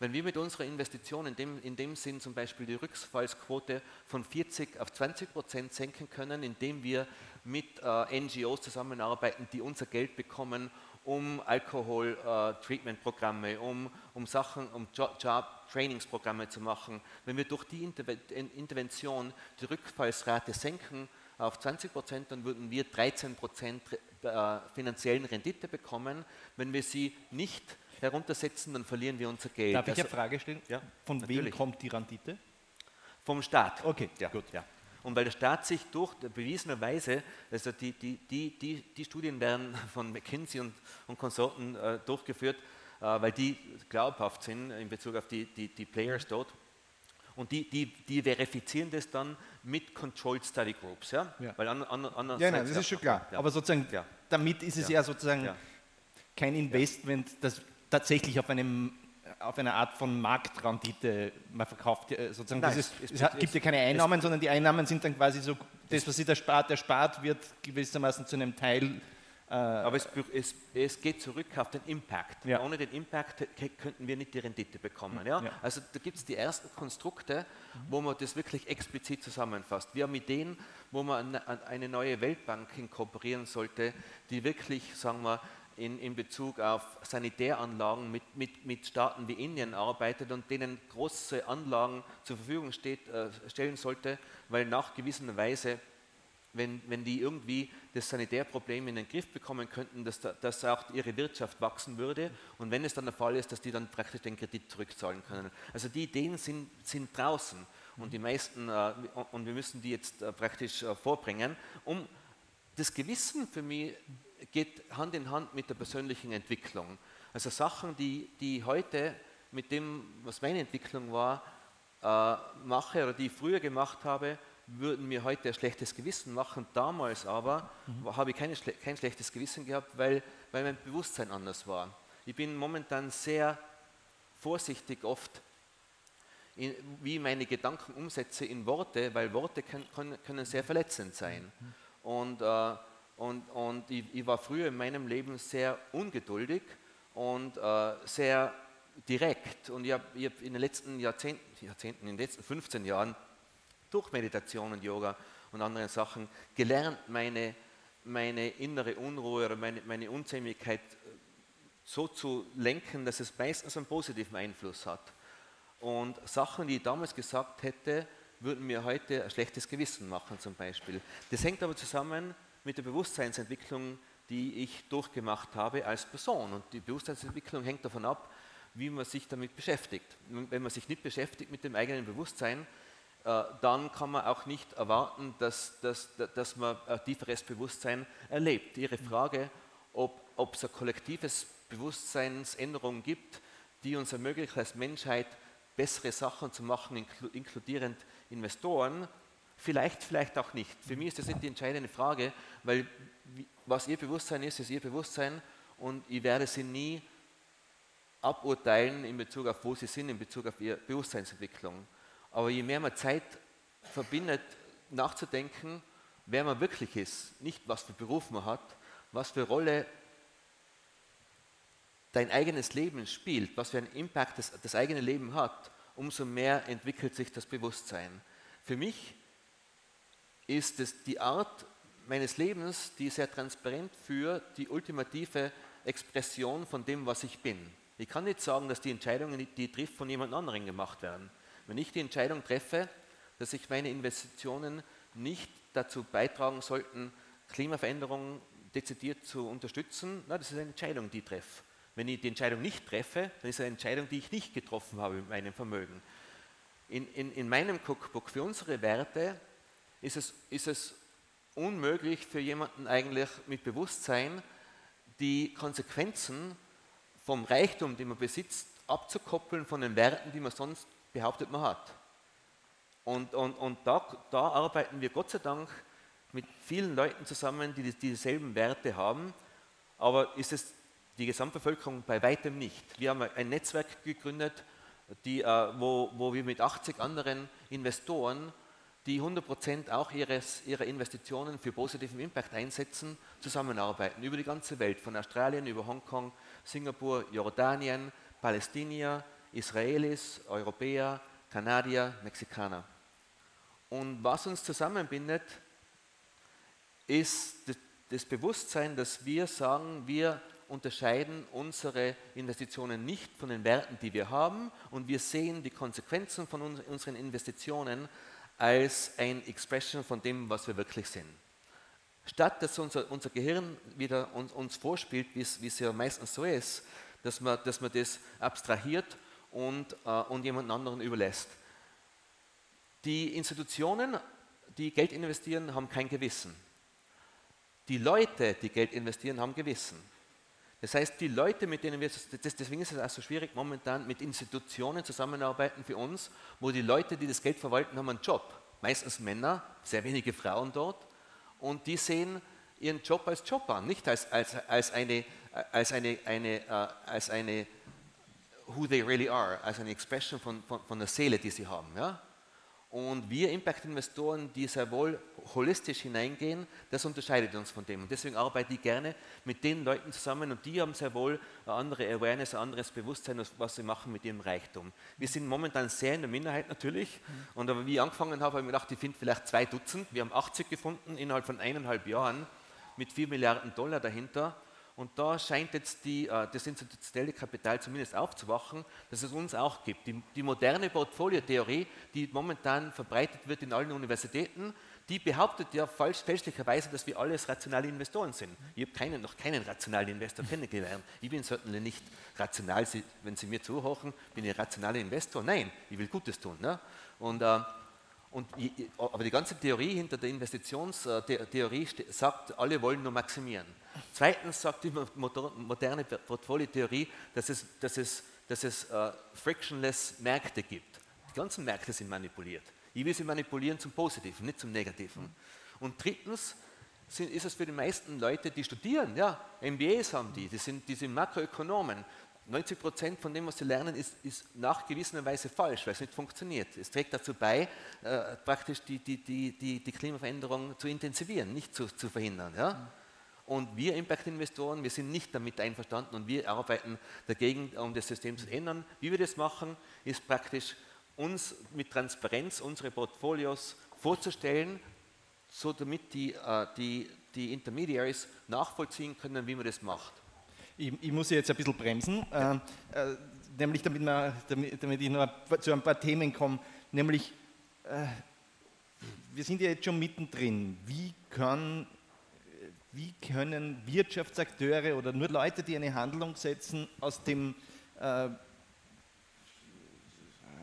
Speaker 2: Wenn wir mit unserer Investition in dem, in dem Sinn zum Beispiel die Rückfallsquote von 40 auf 20 Prozent senken können, indem wir mit äh, NGOs zusammenarbeiten, die unser Geld bekommen, um Alkohol-Treatment-Programme, äh, um, um Sachen, um Job-Trainingsprogramme zu machen. Wenn wir durch die Intervention die Rückfallsrate senken auf 20 Prozent, dann würden wir 13 Prozent äh, finanziellen Rendite bekommen. Wenn wir sie nicht heruntersetzen, dann verlieren wir unser Geld.
Speaker 1: Darf ich also, eine Frage stellen? Ja, Von natürlich. wem kommt die Rendite?
Speaker 2: Vom Staat.
Speaker 1: Okay, ja, gut. Ja.
Speaker 2: Und weil der Staat sich durch bewiesenerweise, also die, die, die, die, die Studien werden von McKinsey und, und Konsorten äh, durchgeführt, äh, weil die glaubhaft sind in Bezug auf die, die, die Players dort. Und die, die, die verifizieren das dann mit Controlled Study Groups. Ja,
Speaker 1: ja. Weil an, an, an ja nein, das ist schon klar. Ja. Aber sozusagen, damit ist es ja, sozusagen kein Investment, das tatsächlich auf einem auf eine Art von Marktrendite, man verkauft sozusagen, Nein, ist, es, es, gibt ja keine Einnahmen, sondern die Einnahmen sind dann quasi so, das, was sich der Staat erspart, wird gewissermaßen zu einem Teil
Speaker 2: äh, aber es, es, es, geht zurück auf den Impact. Ja. Ohne den Impact könnten wir nicht die Rendite bekommen. Ja? ja. Also da gibt es die ersten Konstrukte, wo man das wirklich explizit zusammenfasst. Wir haben Ideen, wo man an eine neue Weltbank inkorporieren sollte, die wirklich, sagen wir, in, in Bezug auf Sanitäranlagen mit, mit, mit Staaten wie Indien arbeitet und denen große Anlagen zur Verfügung steht, äh, stellen sollte, weil nach gewisser Weise, wenn, wenn die irgendwie das Sanitärproblem in den Griff bekommen könnten, dass, dass auch ihre Wirtschaft wachsen würde und wenn es dann der Fall ist, dass die dann praktisch den Kredit zurückzahlen können. Also die Ideen sind, sind draußen und die meisten, äh, und wir müssen die jetzt äh, praktisch äh, vorbringen, um das Gewissen für mich geht Hand in Hand mit der persönlichen Entwicklung. Also Sachen, die, die heute mit dem, was meine Entwicklung war, äh, mache oder die ich früher gemacht habe, würden mir heute ein schlechtes Gewissen machen. Damals aber mhm. habe ich keine, kein schlechtes Gewissen gehabt, weil, weil mein Bewusstsein anders war. Ich bin momentan sehr vorsichtig oft, in, wie ich meine Gedanken umsetze in Worte, weil Worte können, können sehr verletzend sein. Mhm. Und äh, und, und ich, ich, war früher in meinem Leben sehr ungeduldig und äh, sehr direkt. Und ich habe hab in den letzten Jahrzehnten, Jahrzehnten, in den letzten 15 Jahren durch Meditation und Yoga und andere Sachen gelernt, meine, meine innere Unruhe oder meine, meine Unzähmigkeit äh, so zu lenken, dass es meistens einen positiven Einfluss hat. Und Sachen, die ich damals gesagt hätte, würden mir heute ein schlechtes Gewissen machen zum Beispiel. Das hängt aber zusammen mit der Bewusstseinsentwicklung, die ich durchgemacht habe als Person. Und die Bewusstseinsentwicklung hängt davon ab, wie man sich damit beschäftigt. Wenn man sich nicht beschäftigt mit dem eigenen Bewusstsein, äh, dann kann man auch nicht erwarten, dass, dass, dass man ein tieferes Bewusstsein erlebt. Ihre Frage, ob, ob es eine kollektives Bewusstseinsänderung gibt, die uns ermöglicht, als Menschheit bessere Sachen zu machen, inkludierend Investoren, Vielleicht, vielleicht auch nicht. Für mich ist das nicht die entscheidende Frage, weil was Ihr Bewusstsein ist, ist Ihr Bewusstsein und ich werde Sie nie aburteilen in Bezug auf, wo Sie sind, in Bezug auf Ihre Bewusstseinsentwicklung. Aber je mehr man Zeit verbindet, nachzudenken, wer man wirklich ist, nicht was für Beruf man hat, was für Rolle dein eigenes Leben spielt, was für einen Impact das, das eigene Leben hat, umso mehr entwickelt sich das Bewusstsein. Für mich ist es die Art meines Lebens, die sehr transparent für die ultimative Expression von dem, was ich bin. Ich kann nicht sagen, dass die Entscheidungen, die ich trifft, von jemand anderem gemacht werden. Wenn ich die Entscheidung treffe, dass ich meine Investitionen nicht dazu beitragen sollten, Klimaveränderungen dezidiert zu unterstützen, na, das ist eine Entscheidung, die ich treffe. Wenn ich die Entscheidung nicht treffe, dann ist es eine Entscheidung, die ich nicht getroffen habe mit meinem Vermögen. In, in, in meinem Cookbook für unsere Werte ist es, ist es unmöglich für jemanden eigentlich mit Bewusstsein, die Konsequenzen vom Reichtum, den man besitzt, abzukoppeln von den Werten, die man sonst behauptet, man hat. Und, und, und da, da arbeiten wir Gott sei Dank mit vielen Leuten zusammen, die, die dieselben Werte haben, aber ist es die Gesamtbevölkerung bei weitem nicht. Wir haben ein Netzwerk gegründet, die, äh, wo, wo wir mit 80 anderen Investoren, die 100% auch ihres, ihrer Investitionen für positiven Impact einsetzen, zusammenarbeiten. Über die ganze Welt, von Australien über Hongkong, Singapur, Jordanien, Palästinien, Israelis, Europäer, Kanadier, Mexikaner. Und was uns zusammenbindet, ist das Bewusstsein, dass wir sagen, wir unterscheiden unsere Investitionen nicht von den Werten, die wir haben und wir sehen die Konsequenzen von unseren Investitionen als ein Expression von dem, was wir wirklich sind. Statt dass unser, unser Gehirn wieder uns, uns vorspielt, wie es ja meistens so ist, dass man, dass man das abstrahiert und, äh, und jemand anderen überlässt. Die Institutionen, die Geld investieren, haben kein Gewissen. Die Leute, die Geld investieren, haben Gewissen. Das heißt, die Leute, mit denen wir, deswegen ist es auch so schwierig, momentan mit Institutionen zusammenarbeiten für uns, wo die Leute, die das Geld verwalten, haben einen Job. Meistens Männer, sehr wenige Frauen dort. Und die sehen ihren Job als Job an, nicht als, als, als, eine, als, eine, eine, uh, als eine, who they really are, als eine Expression von, von, von der Seele, die sie haben. Ja? Und wir Impact-Investoren, die sehr wohl holistisch hineingehen, das unterscheidet uns von dem. Und deswegen arbeite ich gerne mit den Leuten zusammen und die haben sehr wohl eine andere Awareness, ein anderes Bewusstsein, was sie machen mit ihrem Reichtum. Wir sind momentan sehr in der Minderheit natürlich. Und aber wie ich angefangen habe, habe ich mir gedacht, ich finde vielleicht zwei Dutzend. Wir haben 80 gefunden innerhalb von eineinhalb Jahren mit 4 Milliarden Dollar dahinter. Und da scheint jetzt die, äh, das institutionelle Kapital zumindest aufzuwachen, dass es uns auch gibt. Die, die moderne Portfoliotheorie, die momentan verbreitet wird in allen Universitäten, die behauptet ja falsch, fälschlicherweise, dass wir alles rationale Investoren sind. Ich habe keinen, noch keinen rationalen Investor kennengelernt. Ich bin certainly nicht rational, wenn Sie mir zuhören, bin ich ein rationaler Investor. Nein, ich will Gutes tun. Ne? Und äh, und, aber die ganze Theorie hinter der Investitionstheorie sagt, alle wollen nur maximieren. Zweitens sagt die moderne Portfoliotheorie, dass es, dass es, dass es uh, frictionless Märkte gibt. Die ganzen Märkte sind manipuliert. Ich will sie manipulieren zum Positiven, nicht zum Negativen. Und drittens sind, ist es für die meisten Leute, die studieren, ja, MBAs haben die, die sind, die sind Makroökonomen, 90 Prozent von dem, was sie lernen, ist, ist Weise falsch, weil es nicht funktioniert. Es trägt dazu bei, äh, praktisch die, die, die, die, Klimaveränderung zu intensivieren, nicht zu, zu verhindern. Ja? Und wir Impact-Investoren, wir sind nicht damit einverstanden und wir arbeiten dagegen, um das System zu ändern. Wie wir das machen, ist praktisch uns mit Transparenz unsere Portfolios vorzustellen, so damit die, äh, die, die Intermediaries nachvollziehen können, wie man das macht.
Speaker 1: Ich, ich muss jetzt ein bisschen bremsen, äh, äh, nämlich damit, wir, damit, damit, ich noch zu ein paar Themen komme, nämlich äh, wir sind ja jetzt schon mittendrin. Wie, kann, wie können Wirtschaftsakteure oder nur Leute, die eine Handlung setzen, aus dem äh,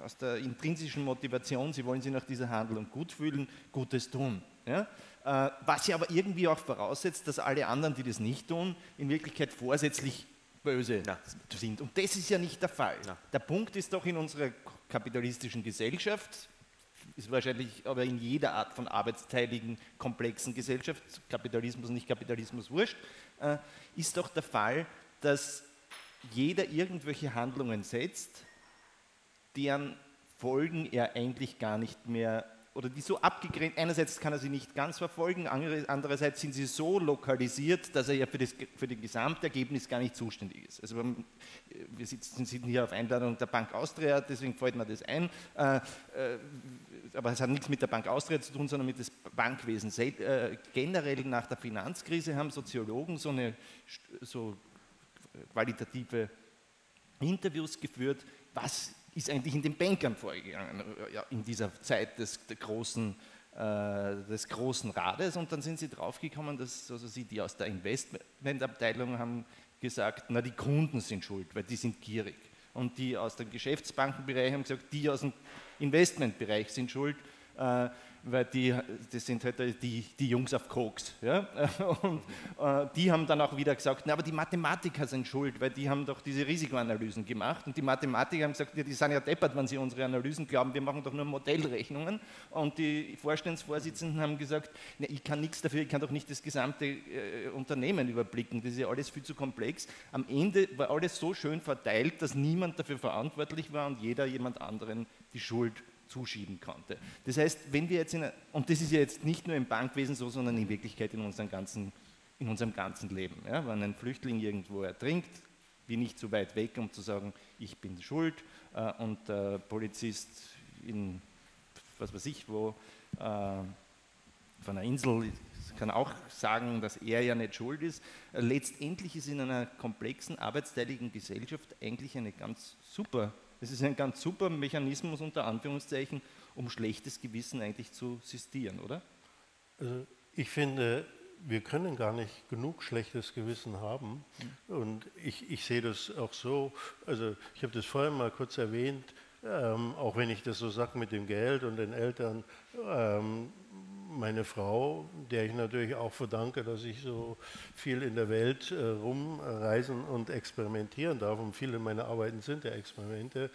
Speaker 1: aus der intrinsischen Motivation, sie wollen sich nach dieser Handlung gut fühlen, Gutes tun. Ja? Äh, was ja aber irgendwie auch voraussetzt, dass alle anderen, die das nicht tun, in Wirklichkeit vorsätzlich böse ja. sind. Und das ist ja nicht der Fall. Ja. Der Punkt ist doch in unserer kapitalistischen Gesellschaft, ist wahrscheinlich aber in jeder Art von arbeitsteiligen, komplexen Gesellschaft, Kapitalismus, nicht Kapitalismus, wurscht, äh, ist doch der Fall, dass jeder irgendwelche Handlungen setzt, deren Folgen er eigentlich gar nicht mehr oder die so abgegrenzt, einerseits kann er sie nicht ganz verfolgen, andererseits sind sie so lokalisiert, dass er ja für das, für das Gesamtergebnis gar nicht zuständig ist. Also wir sitzen, sitzen hier auf Einladung der Bank Austria, deswegen fällt mir das ein, äh, äh, aber es hat nichts mit der Bank Austria zu tun, sondern mit dem Bankwesen. Äh, generell nach der Finanzkrise haben Soziologen so, eine, so qualitative Interviews geführt, was ist eigentlich in den Bankern vorgegangen, in dieser Zeit des, großen, äh, des großen Rades. Und dann sind sie draufgekommen, dass also sie, die aus der Investmentabteilung haben gesagt, na die Kunden sind schuld, weil die sind gierig. Und die aus dem Geschäftsbankenbereich haben gesagt, die aus dem Investmentbereich sind schuld, äh, weil die, das sind halt die, die Jungs auf Koks. Ja? Und äh, die haben dann auch wieder gesagt, na, aber die Mathematiker sind schuld, weil die haben doch diese Risikoanalysen gemacht. Und die Mathematiker haben gesagt, ja, die sind ja deppert, wenn sie unsere Analysen glauben, wir machen doch nur Modellrechnungen. Und die Vorstandsvorsitzenden haben gesagt, na, ich kann nichts dafür, ich kann doch nicht das gesamte äh, Unternehmen überblicken, das ist ja alles viel zu komplex. Am Ende war alles so schön verteilt, dass niemand dafür verantwortlich war und jeder jemand anderen die Schuld zuschieben konnte. Das heißt, wenn wir jetzt, in, und das ist ja jetzt nicht nur im Bankwesen so, sondern in Wirklichkeit in unserem ganzen, in unserem ganzen Leben. Ja? Wenn ein Flüchtling irgendwo ertrinkt, wie nicht so weit weg, um zu sagen, ich bin schuld äh, und der Polizist in, was weiß ich wo, äh, von einer Insel kann auch sagen, dass er ja nicht schuld ist. Letztendlich ist in einer komplexen, arbeitsteiligen Gesellschaft eigentlich eine ganz super das ist ein ganz super Mechanismus unter Anführungszeichen, um schlechtes Gewissen eigentlich zu sistieren, oder?
Speaker 3: Also ich finde, wir können gar nicht genug schlechtes Gewissen haben. Mhm. Und ich, ich sehe das auch so, also ich habe das vorhin mal kurz erwähnt, ähm, auch wenn ich das so sage mit dem Geld und den Eltern, ähm, meine Frau, der ich natürlich auch verdanke, dass ich so viel in der Welt äh, rumreisen und experimentieren darf. Und viele meiner Arbeiten sind ja Experimente.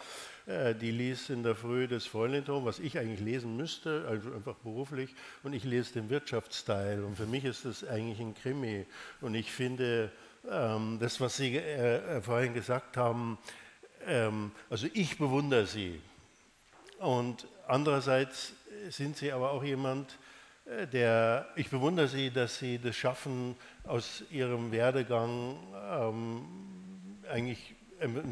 Speaker 3: Äh, die liest in der Früh das Freundintum, was ich eigentlich lesen müsste, also einfach beruflich. Und ich lese den Wirtschaftsteil. Und für mich ist das eigentlich ein Krimi. Und ich finde, ähm, das, was Sie äh, äh vorhin gesagt haben, ähm, also ich bewundere Sie. Und andererseits sind Sie aber auch jemand, der, ich bewundere Sie, dass Sie das schaffen, aus Ihrem Werdegang ähm, eigentlich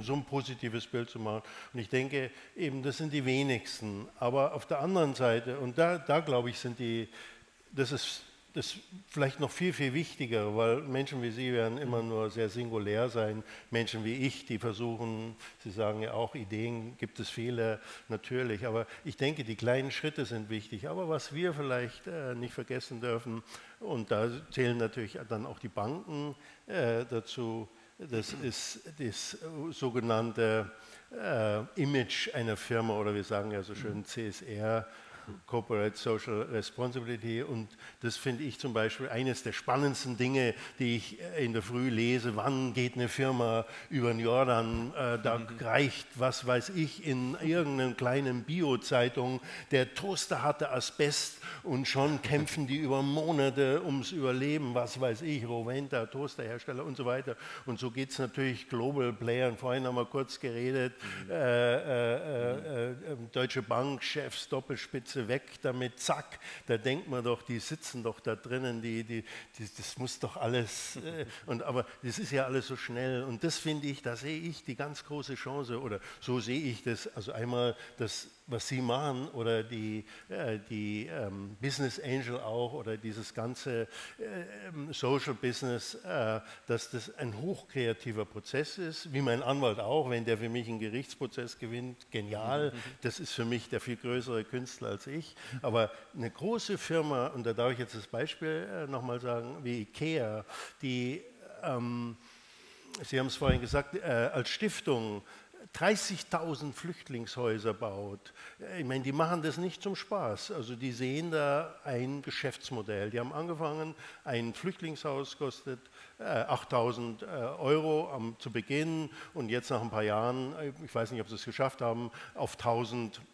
Speaker 3: so ein positives Bild zu machen. Und ich denke, eben, das sind die wenigsten. Aber auf der anderen Seite, und da, da glaube ich, sind die, das ist das vielleicht noch viel, viel wichtiger, weil Menschen wie Sie werden immer nur sehr singulär sein. Menschen wie ich, die versuchen, Sie sagen ja auch, Ideen gibt es viele, natürlich. Aber ich denke, die kleinen Schritte sind wichtig. Aber was wir vielleicht äh, nicht vergessen dürfen, und da zählen natürlich dann auch die Banken äh, dazu, das ist das sogenannte äh, Image einer Firma oder wir sagen ja so schön CSR. Corporate Social Responsibility. Und das finde ich zum Beispiel eines der spannendsten Dinge, die ich äh, in der Früh lese. Wann geht eine Firma über den Jordan? Äh, da mhm. reicht, was weiß ich, in irgendeiner kleinen Bio-Zeitung, der Toaster hatte Asbest und schon kämpfen die über Monate ums Überleben, was weiß ich, Roventa, Toasterhersteller und so weiter. Und so geht es natürlich Global Player. vorhin haben wir kurz geredet, mhm. äh, äh, äh, Deutsche Bank, Chefs, Doppelspitze, sie weg damit, zack, da denkt man doch, die sitzen doch da drinnen, die, die, die das muss doch alles, äh, und, aber das ist ja alles so schnell und das finde ich, da sehe ich die ganz große Chance oder so sehe ich das, also einmal das was Sie machen oder die, äh, die ähm, Business Angel auch oder dieses ganze äh, ähm, Social Business, äh, dass das ein hochkreativer Prozess ist, wie mein Anwalt auch, wenn der für mich einen Gerichtsprozess gewinnt, genial, mhm. das ist für mich der viel größere Künstler als ich, aber eine große Firma, und da darf ich jetzt das Beispiel äh, nochmal sagen, wie IKEA, die ähm, Sie haben es vorhin gesagt, äh, als Stiftung 30.000 Flüchtlingshäuser baut. Ich meine, die machen das nicht zum Spaß. Also die sehen da ein Geschäftsmodell. Die haben angefangen, ein Flüchtlingshaus kostet äh, 8.000 äh, Euro am, zu Beginn und jetzt nach ein paar Jahren, äh, ich weiß nicht, ob sie es geschafft haben, auf 1.000 Euro.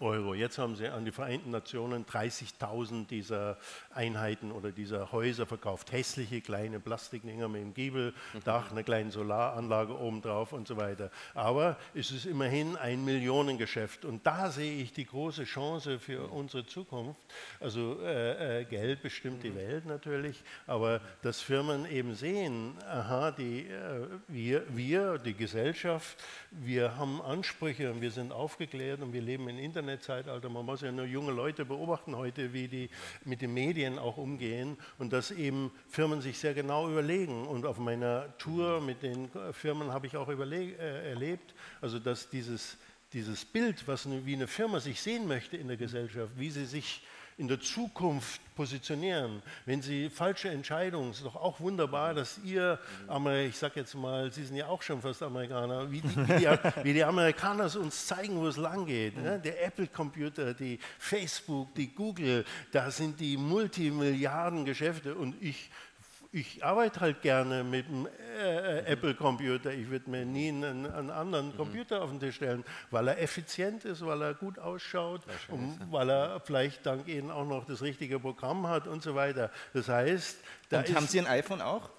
Speaker 3: Euro. Jetzt haben sie an die Vereinten Nationen 30.000 dieser Einheiten oder dieser Häuser verkauft. Hässliche kleine Plastikdinger mit dem Giebeldach, eine kleine Solaranlage obendrauf und so weiter. Aber es ist immerhin ein Millionengeschäft. Und da sehe ich die große Chance für unsere Zukunft. Also äh, äh, Geld bestimmt die mhm. Welt natürlich, aber dass Firmen eben sehen, aha, die, äh, wir, wir, die Gesellschaft, wir haben Ansprüche und wir sind aufgeklärt und wir leben in Internet Internetzeitalter. Man muss ja nur junge Leute beobachten heute, wie die mit den Medien auch umgehen und dass eben Firmen sich sehr genau überlegen. Und auf meiner Tour mit den Firmen habe ich auch äh, erlebt, also dass dieses, dieses Bild, was wie eine Firma sich sehen möchte in der Gesellschaft, wie sie sich in der Zukunft positionieren, wenn Sie falsche Entscheidungen, ist doch auch wunderbar, dass ihr, ich sage jetzt mal, Sie sind ja auch schon fast Amerikaner, wie die, wie die, wie die Amerikaner uns zeigen, wo es lang geht. Ne? Der Apple-Computer, die Facebook, die Google, da sind die Multimilliarden-Geschäfte und ich ich arbeite halt gerne mit dem äh, äh Apple-Computer. Ich würde mir nie einen, einen anderen mhm. Computer auf den Tisch stellen, weil er effizient ist, weil er gut ausschaut und weil er vielleicht dank Ihnen auch noch das richtige Programm hat und so weiter. Das heißt,
Speaker 1: da und haben Sie ein iPhone auch?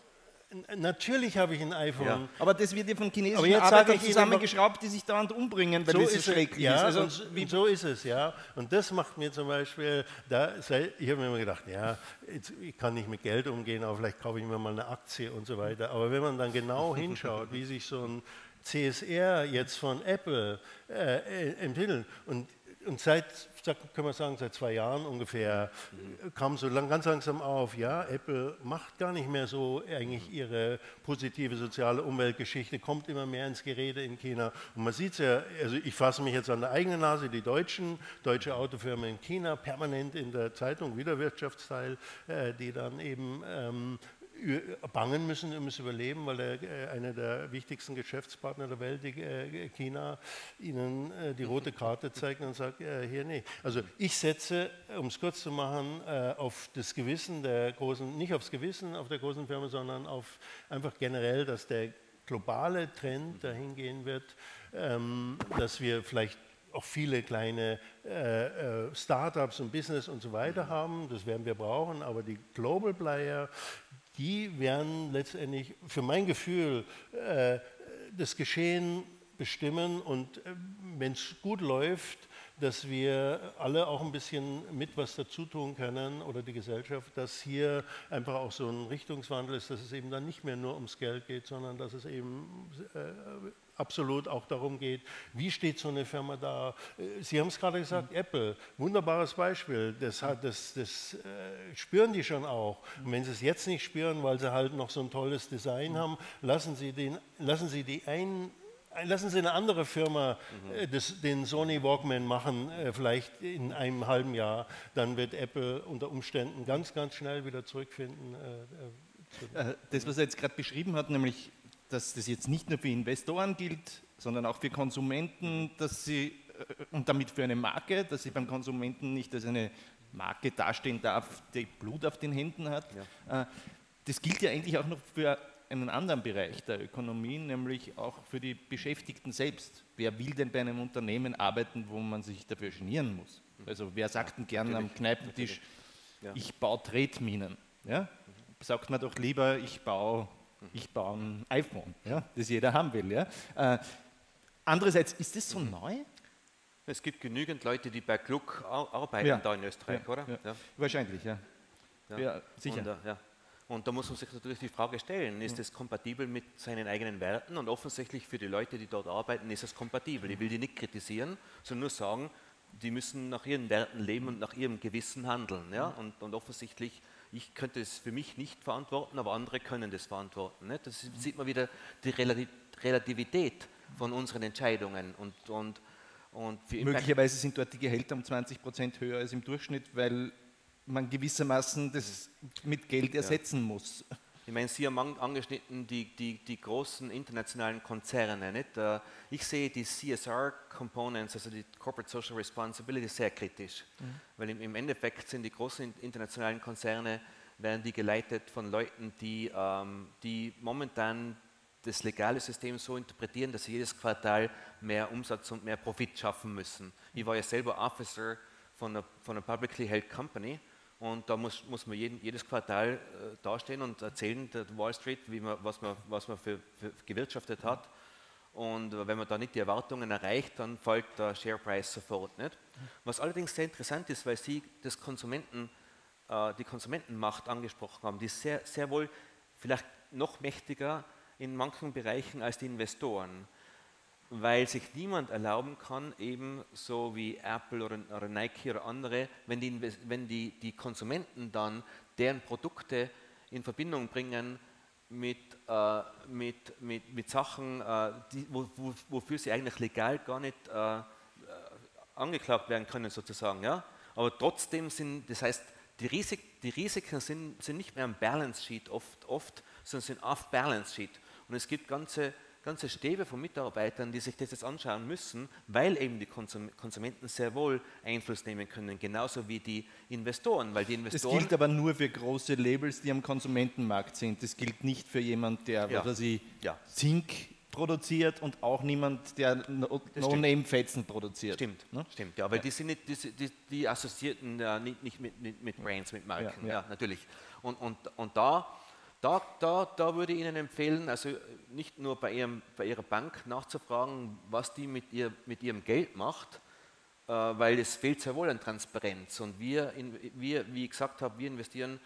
Speaker 3: Natürlich habe ich ein iPhone. Ja.
Speaker 1: Aber das wird ja von chinesischen Arbeitern zusammengeschraubt, die sich dauernd umbringen, weil so das so schrecklich
Speaker 3: ja, ist. Also, und, und so ist es, ja. Und das macht mir zum Beispiel, da, ich habe mir immer gedacht, ja, jetzt, ich kann nicht mit Geld umgehen, aber vielleicht kaufe ich mir mal eine Aktie und so weiter. Aber wenn man dann genau hinschaut, wie sich so ein CSR jetzt von Apple äh, entwickelt und und seit, können wir sagen, seit zwei Jahren ungefähr kam so lang, ganz langsam auf, ja, Apple macht gar nicht mehr so eigentlich ihre positive soziale Umweltgeschichte, kommt immer mehr ins Gerede in China. Und man sieht es ja, also ich fasse mich jetzt an der eigenen Nase, die Deutschen, deutsche Autofirmen in China, permanent in der Zeitung, wieder Wirtschaftsteil, äh, die dann eben ähm, bangen müssen um es überleben, weil der, äh, einer der wichtigsten Geschäftspartner der Welt, die, äh, China, ihnen äh, die rote Karte zeigt und sagt, hier nicht. Also ich setze, um es kurz zu machen, auf das Gewissen der großen, nicht aufs Gewissen auf der großen Firma, sondern auf einfach generell, dass der globale Trend dahin gehen wird, ähm, dass wir vielleicht auch viele kleine äh, äh, Startups und Business und so weiter haben. Das werden wir brauchen, aber die Global Player, die werden letztendlich für mein Gefühl äh, das Geschehen bestimmen und äh, wenn es gut läuft, dass wir alle auch ein bisschen mit was dazu tun können oder die Gesellschaft, dass hier einfach auch so ein Richtungswandel ist, dass es eben dann nicht mehr nur ums Geld geht, sondern dass es eben äh, absolut auch darum geht, wie steht so eine Firma da. Äh, Sie haben es gerade gesagt, mhm. Apple, wunderbares Beispiel, das, hat, das, das äh, spüren die schon auch. Und wenn sie es jetzt nicht spüren, weil sie halt noch so ein tolles Design mhm. haben, lassen sie, den, lassen sie die ein Lassen Sie eine andere Firma mhm. das, den Sony Walkman machen, äh, vielleicht in einem halben Jahr, dann wird Apple unter Umständen ganz, ganz schnell wieder zurückfinden.
Speaker 1: Äh, äh, das, was er jetzt gerade beschrieben hat, nämlich dass das jetzt nicht nur für Investoren gilt, sondern auch für Konsumenten, dass sie, äh, und damit für eine Marke, dass sie beim Konsumenten nicht als eine Marke dastehen darf, die Blut auf den Händen hat. Ja. Äh, das gilt ja eigentlich auch noch für einen anderen Bereich der Ökonomie, nämlich auch für die Beschäftigten selbst. Wer will denn bei einem Unternehmen arbeiten, wo man sich dafür genieren muss? Also wer sagt denn gern am Kneipentisch, ja. ich baue Tretminen? Ja? Sagt man doch lieber, ich baue ich baue ein iPhone, ja, das jeder haben will. Ja. Äh, andererseits, ist das so mhm. neu?
Speaker 2: Es gibt genügend Leute, die bei Gluck arbeiten ja. da in Österreich, ja. oder?
Speaker 1: Ja. Wahrscheinlich, ja.
Speaker 2: ja. sicher. Und, äh, und, da muss man sich natürlich die Frage stellen, ist es kompatibel mit seinen eigenen Werten? Und offensichtlich für die Leute, die dort arbeiten, ist es kompatibel. Ich will die nicht kritisieren, sondern nur sagen, die müssen nach ihren Werten leben und nach ihrem Gewissen handeln. Ja? Mhm. Und, und offensichtlich ich könnte es für mich nicht verantworten, aber andere können das verantworten. Nicht? Das sieht man wieder die Relativität von unseren Entscheidungen. Und, und,
Speaker 1: und Möglicherweise sind dort die Gehälter um 20 Prozent höher als im Durchschnitt, weil man gewissermaßen das mit Geld ersetzen ja. muss.
Speaker 2: Ich meine, Sie haben angeschnitten die, die, die großen internationalen Konzerne. Nicht? Äh, ich sehe die CSR-Components, also die Corporate Social Responsibility, sehr kritisch. Mhm. Weil im, im, Endeffekt sind die großen internationalen Konzerne, werden die geleitet von Leuten, die, ähm, die momentan das legale System so interpretieren, dass sie jedes Quartal mehr Umsatz und mehr Profit schaffen müssen. Ich war ja selber Officer von einer, von einer publicly held company und da muss, muss man jeden, jedes Quartal äh, dastehen und erzählen der Wall Street, wie man, was man, was man für, für gewirtschaftet hat. Und wenn man da nicht die Erwartungen erreicht, dann folgt der Share Price sofort. Nicht? Was allerdings sehr interessant ist, weil Sie das Konsumenten, äh, die Konsumentenmacht angesprochen haben, die ist sehr, sehr wohl vielleicht noch mächtiger in manchen Bereichen als die Investoren weil sich niemand erlauben kann, eben so wie Apple oder, oder Nike oder andere, wenn, die, wenn die, die Konsumenten dann deren Produkte in Verbindung bringen mit, äh, mit, mit, mit Sachen, äh, die, wo, wo, wofür sie eigentlich legal gar nicht äh, äh angeklagt werden können, sozusagen. Ja? aber trotzdem sind, das heißt, die, Risik, die Risiken sind, sind nicht mehr am Balance Sheet oft, oft, sondern sind off Balance Sheet. Und es gibt ganze, ganze Stäbe von Mitarbeitern, die sich das jetzt anschauen müssen, weil eben die Konsumenten sehr wohl Einfluss nehmen können, genauso wie die Investoren. Weil die Investoren
Speaker 1: das gilt aber nur für große Labels, die am Konsumentenmarkt sind. Das gilt nicht für jemanden, der ja. oder sie ja. Zink produziert und auch niemand, der No-Name-Fetzen produziert.
Speaker 2: Stimmt, ne? stimmt. Ja, weil ja. die sind nicht, die, die, die assoziierten ja, nicht, nicht mit, mit, mit, Brands, mit Marken, ja, ja. natürlich. Und, und, und da, da, da, da würde ich Ihnen empfehlen, also nicht nur bei, ihrem, bei Ihrer Bank nachzufragen, was die mit, ihr, mit ihrem Geld macht, äh, weil es fehlt sehr wohl an Transparenz. Und wir, in, wir, wie ich gesagt habe, wir investieren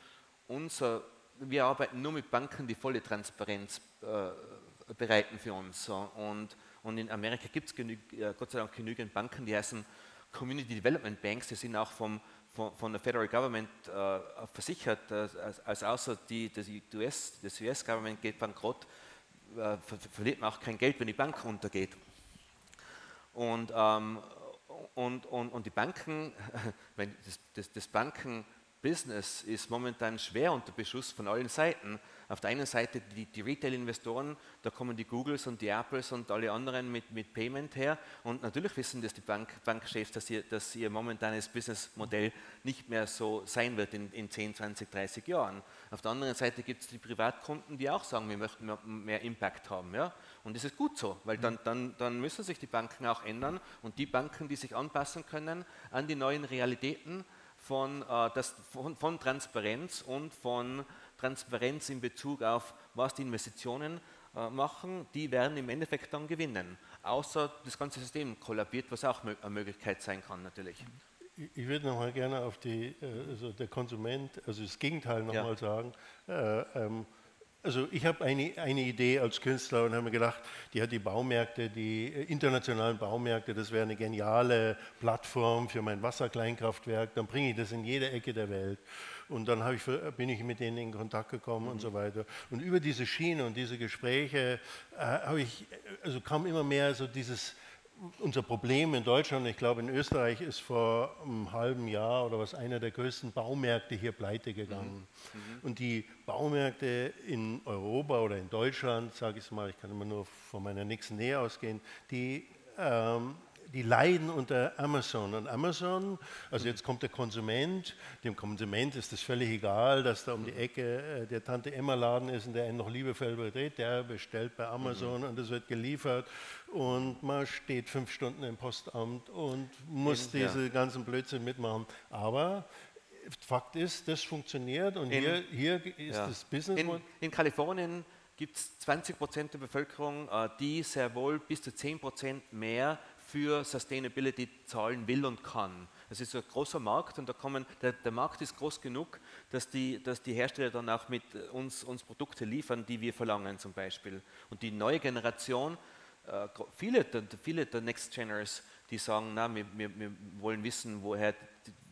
Speaker 2: unser, wir arbeiten nur mit Banken, die volle Transparenz äh, bereiten für uns. Und, und in Amerika gibt es äh, Gott sei Dank genügend Banken, die heißen Community Development Banks, die sind auch vom, von, von der Federal Government äh, versichert, als, als außer die, das, US, das US Government geht bankrott, äh, verliert man auch kein Geld, wenn die Bank untergeht. Und, ähm, und, und, und die Banken, das, das, das Bankenbusiness ist momentan schwer unter Beschuss von allen Seiten. Auf der einen Seite die, die Retail-Investoren, da kommen die Googles und die Apples und alle anderen mit, mit Payment her. Und natürlich wissen das die Bank, Bankchefs, dass ihr, dass ihr momentanes Businessmodell nicht mehr so sein wird in, in 10, 20, 30 Jahren. Auf der anderen Seite gibt es die Privatkunden, die auch sagen, wir möchten mehr, Impact haben. Ja? Und das ist gut so, weil dann, dann, dann müssen sich die Banken auch ändern und die Banken, die sich anpassen können an die neuen Realitäten von, äh, das, von, von Transparenz und von Transparenz in Bezug auf, was die Investitionen äh, machen, die werden im Endeffekt dann gewinnen. Außer das ganze System kollabiert, was auch eine Möglichkeit sein kann natürlich.
Speaker 3: Ich würde noch mal gerne auf die, äh, also der Konsument, also das Gegenteil noch ja. sagen. Äh, ähm, also ich habe eine, eine Idee als Künstler und habe mir gedacht, die hat die Baumärkte, die internationalen Baumärkte, das wäre eine geniale Plattform für mein Wasserkleinkraftwerk, dann bringe ich das in jede Ecke der Welt. Und dann ich, bin ich mit denen in Kontakt gekommen mhm. und so weiter. Und über diese Schiene und diese Gespräche äh, ich, also kam immer mehr so dieses, unser Problem in Deutschland, ich glaube in Österreich ist vor einem halben Jahr oder was einer der größten Baumärkte hier pleite gegangen. Mhm. Mhm. Und die Baumärkte in Europa oder in Deutschland, sage ich es mal, ich kann immer nur von meiner nächsten Nähe ausgehen, die ähm, die leiden unter Amazon. Und Amazon, also jetzt kommt der Konsument, dem Konsument ist es völlig egal, dass da um die Ecke äh, der Tante Emma Laden ist und der einen noch liebevoll berät, der bestellt bei Amazon mhm. und es wird geliefert und man steht fünf Stunden im Postamt und muss in, diese ja. ganzen Blödsinn mitmachen. Aber Fakt ist, das funktioniert und in, hier, hier ist ja. das Business.
Speaker 2: In, in Kalifornien gibt es 20 Prozent der Bevölkerung, äh, die sehr wohl bis zu 10 Prozent mehr für Sustainability zahlen will und kann. Es ist ein großer Markt und da kommen, der, der, Markt ist groß genug, dass die, dass die Hersteller dann auch mit uns, uns Produkte liefern, die wir verlangen zum Beispiel. Und die neue Generation, äh, viele, der, viele der Next Geners, die sagen, na, wir, wir, wir wollen wissen, woher,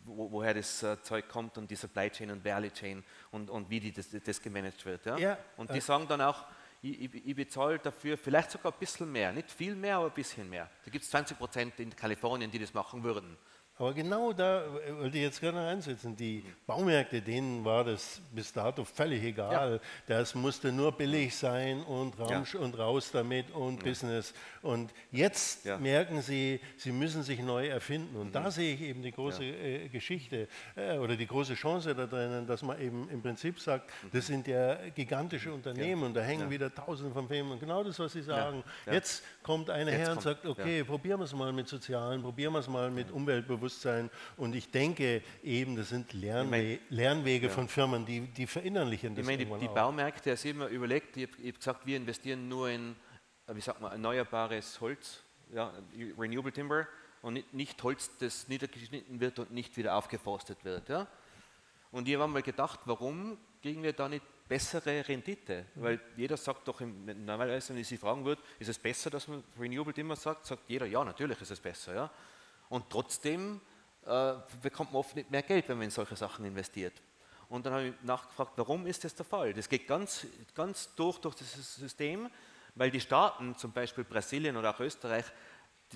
Speaker 2: wo, woher das äh, Zeug kommt und die Supply Chain und Value Chain und, und wie die das, das gemanagt wird. Ja? ja und die äh, sagen dann auch, ich, ich, ich bezahle dafür vielleicht sogar ein bisschen mehr, nicht viel mehr, aber ein bisschen mehr. Da gibt es 20 Prozent in Kalifornien, die das machen würden.
Speaker 3: Aber genau da wollte ich jetzt gerne einsetzen. Die Baumärkte, denen war das bis dato völlig egal. Ja. Das musste nur billig sein und, raum, ja. und raus damit und ja. Business. Und jetzt merken sie, sie müssen sich neu erfinden. Und mhm. da sehe ich eben die große äh, Geschichte äh, oder die große Chance da drinnen, dass man eben im Prinzip sagt, mhm. das sind ja gigantische Unternehmen und da hängen wieder Tausende von Firmen. Und genau das, was Sie sagen. Jetzt kommt einer her und sagt, okay, probieren wir es mal mit Sozialen, probieren wir es mal mit Umweltbewusstsein. Bewusstsein. Und ich denke eben, das sind Lernwe Lernwege ja. von Firmen, die, die verinnerlichen
Speaker 2: das. Ich meine, die, die Baumärkte, also ich habe mir überlegt, ich habe hab gesagt, wir investieren nur in, wie sagt man, erneuerbares Holz, ja, Renewable Timber und nicht, nicht Holz, das niedergeschnitten wird und nicht wieder aufgeforstet wird. Ja? Und ich habe mal gedacht, warum kriegen wir da nicht bessere Rendite? Mhm. Weil jeder sagt doch, normalerweise, wenn ich Sie fragen würde, ist es besser, dass man Renewable Timber sagt, sagt jeder, ja, natürlich ist es besser. Ja? Und trotzdem äh, bekommt man oft nicht mehr Geld, wenn man in solche Sachen investiert. Und dann habe ich nachgefragt, warum ist das der Fall? Das geht ganz, ganz durch, durch das System, weil die Staaten, zum Beispiel Brasilien oder auch Österreich,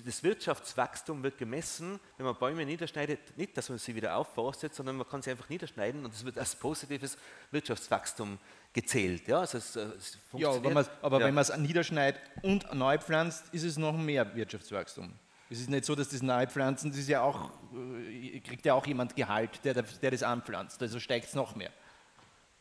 Speaker 2: das Wirtschaftswachstum wird gemessen, wenn man Bäume niederschneidet, nicht, dass man sie wieder aufforstet, sondern man kann sie einfach niederschneiden und es wird als positives Wirtschaftswachstum gezählt. Ja, also es, es
Speaker 1: ja aber, wenn man es niederschneidet und neu pflanzt, ist es noch mehr Wirtschaftswachstum. Es ist nicht so, dass das Neupflanzen, das ist ja auch, äh, kriegt ja auch jemand Gehalt, der, der das anpflanzt, also steigt es noch mehr.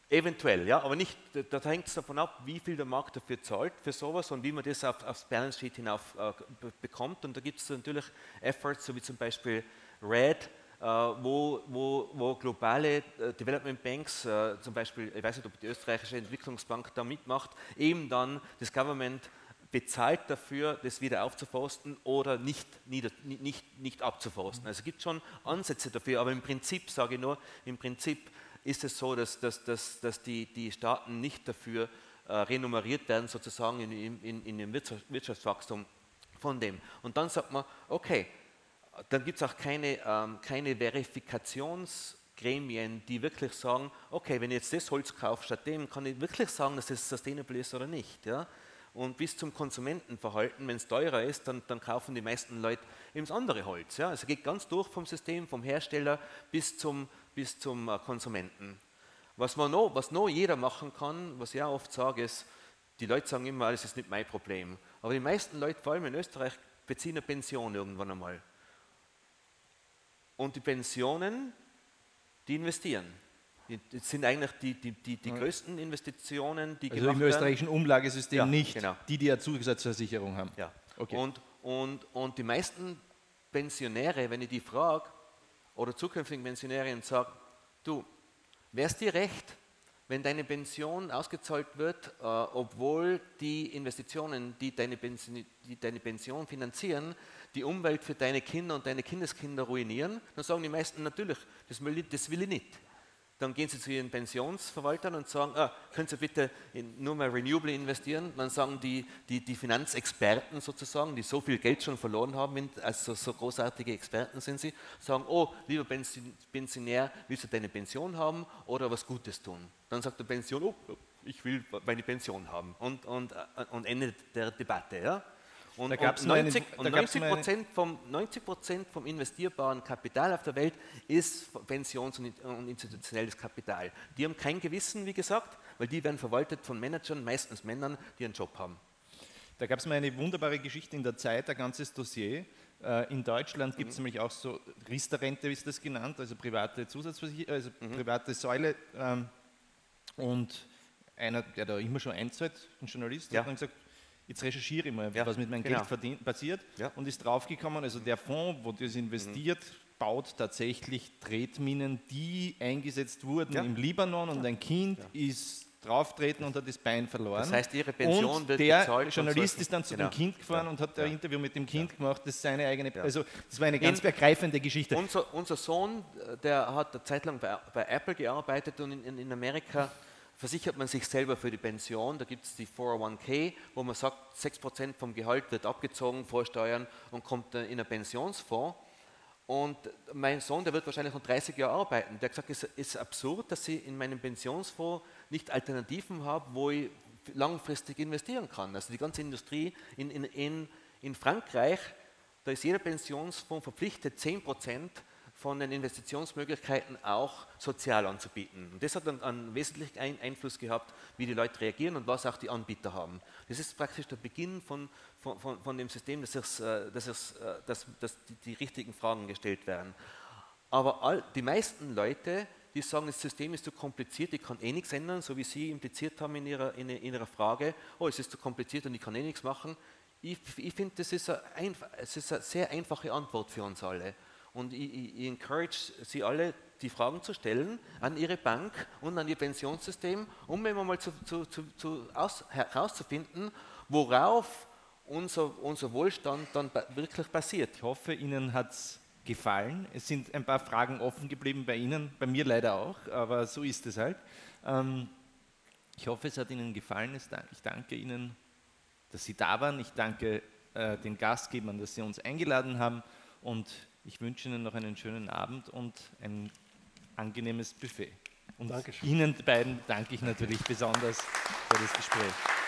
Speaker 2: Eventuell, ja, aber nicht, da hängt es davon ab, wie viel der Markt dafür zahlt für sowas und wie man das auf, aufs Balance Sheet hinauf äh, bekommt. Und da gibt es natürlich Efforts, so wie zum Beispiel RED, äh, wo, wo, wo, globale äh, Development Banks, äh, zum Beispiel, ich weiß nicht, ob die österreichische Entwicklungsbank da mitmacht, eben dann das Government bezahlt dafür, das wieder aufzuforsten oder nicht, nieder, nicht, nicht abzuforsten. Also es gibt schon Ansätze dafür, aber im Prinzip, sage ich nur, im Prinzip ist es so, dass, dass, dass, dass die, die Staaten nicht dafür äh, renummeriert werden, sozusagen in, in, in dem Wirtschaftswachstum von dem. Und dann sagt man, okay, dann gibt es auch keine, ähm, keine Verifikationsgremien, die wirklich sagen, okay, wenn ich jetzt das Holz kaufe statt dem, kann ich wirklich sagen, dass es sustainable ist oder nicht. Ja? Und bis zum Konsumentenverhalten, wenn es teurer ist, dann, dann, kaufen die meisten Leute eben das andere Holz. Ja? Also geht ganz durch vom System, vom Hersteller bis zum, bis zum äh, Konsumenten. Was, man noch, was noch jeder machen kann, was ich auch oft sage, ist, die Leute sagen immer, das ist nicht mein Problem. Aber die meisten Leute, vor allem in Österreich, beziehen eine Pension irgendwann einmal. Und die Pensionen, die investieren. Das sind eigentlich die, die, die, die größten Investitionen, die
Speaker 1: also gemacht im österreichischen Umlagesystem ja, nicht, genau. die die eine Zusatzversicherung haben.
Speaker 2: Ja. Okay. Und, und, und die meisten Pensionäre, wenn ich die frage, oder zukünftigen Pensionäre und sage, du, wäre es dir recht, wenn deine Pension ausgezahlt wird, äh, obwohl die Investitionen, die deine, Pension, die deine Pension finanzieren, die Umwelt für deine Kinder und deine Kindeskinder ruinieren, dann sagen die meisten natürlich, das will ich, das will ich nicht. Dann gehen sie zu ihren Pensionsverwaltern und sagen, ah, können Sie bitte in, nur mal Renewable investieren? Dann sagen die, die, die, Finanzexperten sozusagen, die so viel Geld schon verloren haben, also so großartige Experten sind sie, sagen, oh, lieber Pensionär, willst du deine Pension haben oder was Gutes tun? Dann sagt der Pension, oh, ich will meine Pension haben. Und, und, und Ende der Debatte. Ja? Und, und 90, eine, und 90 Prozent vom, 90 vom investierbaren Kapital auf der Welt ist Pensions- und institutionelles Kapital. Die haben kein Gewissen, wie gesagt, weil die werden verwaltet von Managern, meistens Männern, die einen Job haben.
Speaker 1: Da gab es mal eine wunderbare Geschichte in der Zeit, ein ganzes Dossier. Äh, in Deutschland gibt es mhm. nämlich auch so Riester-Rente, ist das genannt, also private Zusatzversicherung, also mhm. private Säule. Ähm, und einer, der da immer schon einzahlt, ein Journalist, ja. hat dann gesagt, jetzt recherchiere ich mal, ja, was mit meinem genau. Geld verdient, passiert ja. und ist draufgekommen, also der Fonds, wo das investiert, mhm. baut tatsächlich Tretminen, die eingesetzt wurden ja. im Libanon und ein Kind ist drauftreten und hat das Bein verloren. Das
Speaker 2: heißt, ihre Pension
Speaker 1: und wird der bezahlt Journalist ist dann zu genau. dem Kind gefahren und hat ein Interview mit dem Kind gemacht, das ist seine eigene, also das war eine ganz in, ergreifende Geschichte.
Speaker 2: Unser, unser, Sohn, der hat eine Zeit lang bei, bei Apple gearbeitet und in, in Amerika versichert man sich selber für die Pension. Da gibt es die 401k, wo man sagt, 6% vom Gehalt wird abgezogen vor Steuern und kommt in einen Pensionsfonds. Und mein Sohn, der wird wahrscheinlich noch 30 Jahre arbeiten, der hat gesagt, es ist absurd, dass ich in meinem Pensionsfonds nicht Alternativen habe, wo ich langfristig investieren kann. Also die ganze Industrie in, in, in, in Frankreich, da ist jeder Pensionsfonds verpflichtet, 10 von den Investitionsmöglichkeiten auch sozial anzubieten. Und das hat dann einen wesentlichen Einfluss gehabt, wie die Leute reagieren und was auch die Anbieter haben. Das ist praktisch der Beginn von, von, von, von dem System, dass, es, äh, dass, es, äh, dass, dass die, die, richtigen Fragen gestellt werden. Aber all, die meisten Leute, die sagen, das System ist zu kompliziert, ich kann eh nichts ändern, so wie Sie impliziert haben in Ihrer, in, in Ihrer Frage, oh, es ist zu kompliziert und ich kann eh nichts machen. Ich, ich finde, das ist eine, es ist eine sehr einfache Antwort für uns alle. Und ich, ich, encourage Sie alle, die Fragen zu stellen an Ihre Bank und an Ihr Pensionssystem, um immer mal zu, zu, zu, aus, herauszufinden, worauf unser, unser Wohlstand dann wirklich basiert.
Speaker 1: Ich hoffe, Ihnen hat es gefallen. Es sind ein paar Fragen offen geblieben bei Ihnen, bei mir leider auch, aber so ist es halt. Ähm, ich hoffe, es hat Ihnen gefallen. Ich danke Ihnen, dass Sie da waren. Ich danke äh, den Gastgebern, dass Sie uns eingeladen haben und ich wünsche Ihnen noch einen schönen Abend und ein angenehmes Buffet. Und Dankeschön. Ihnen beiden danke ich natürlich besonders für das Gespräch.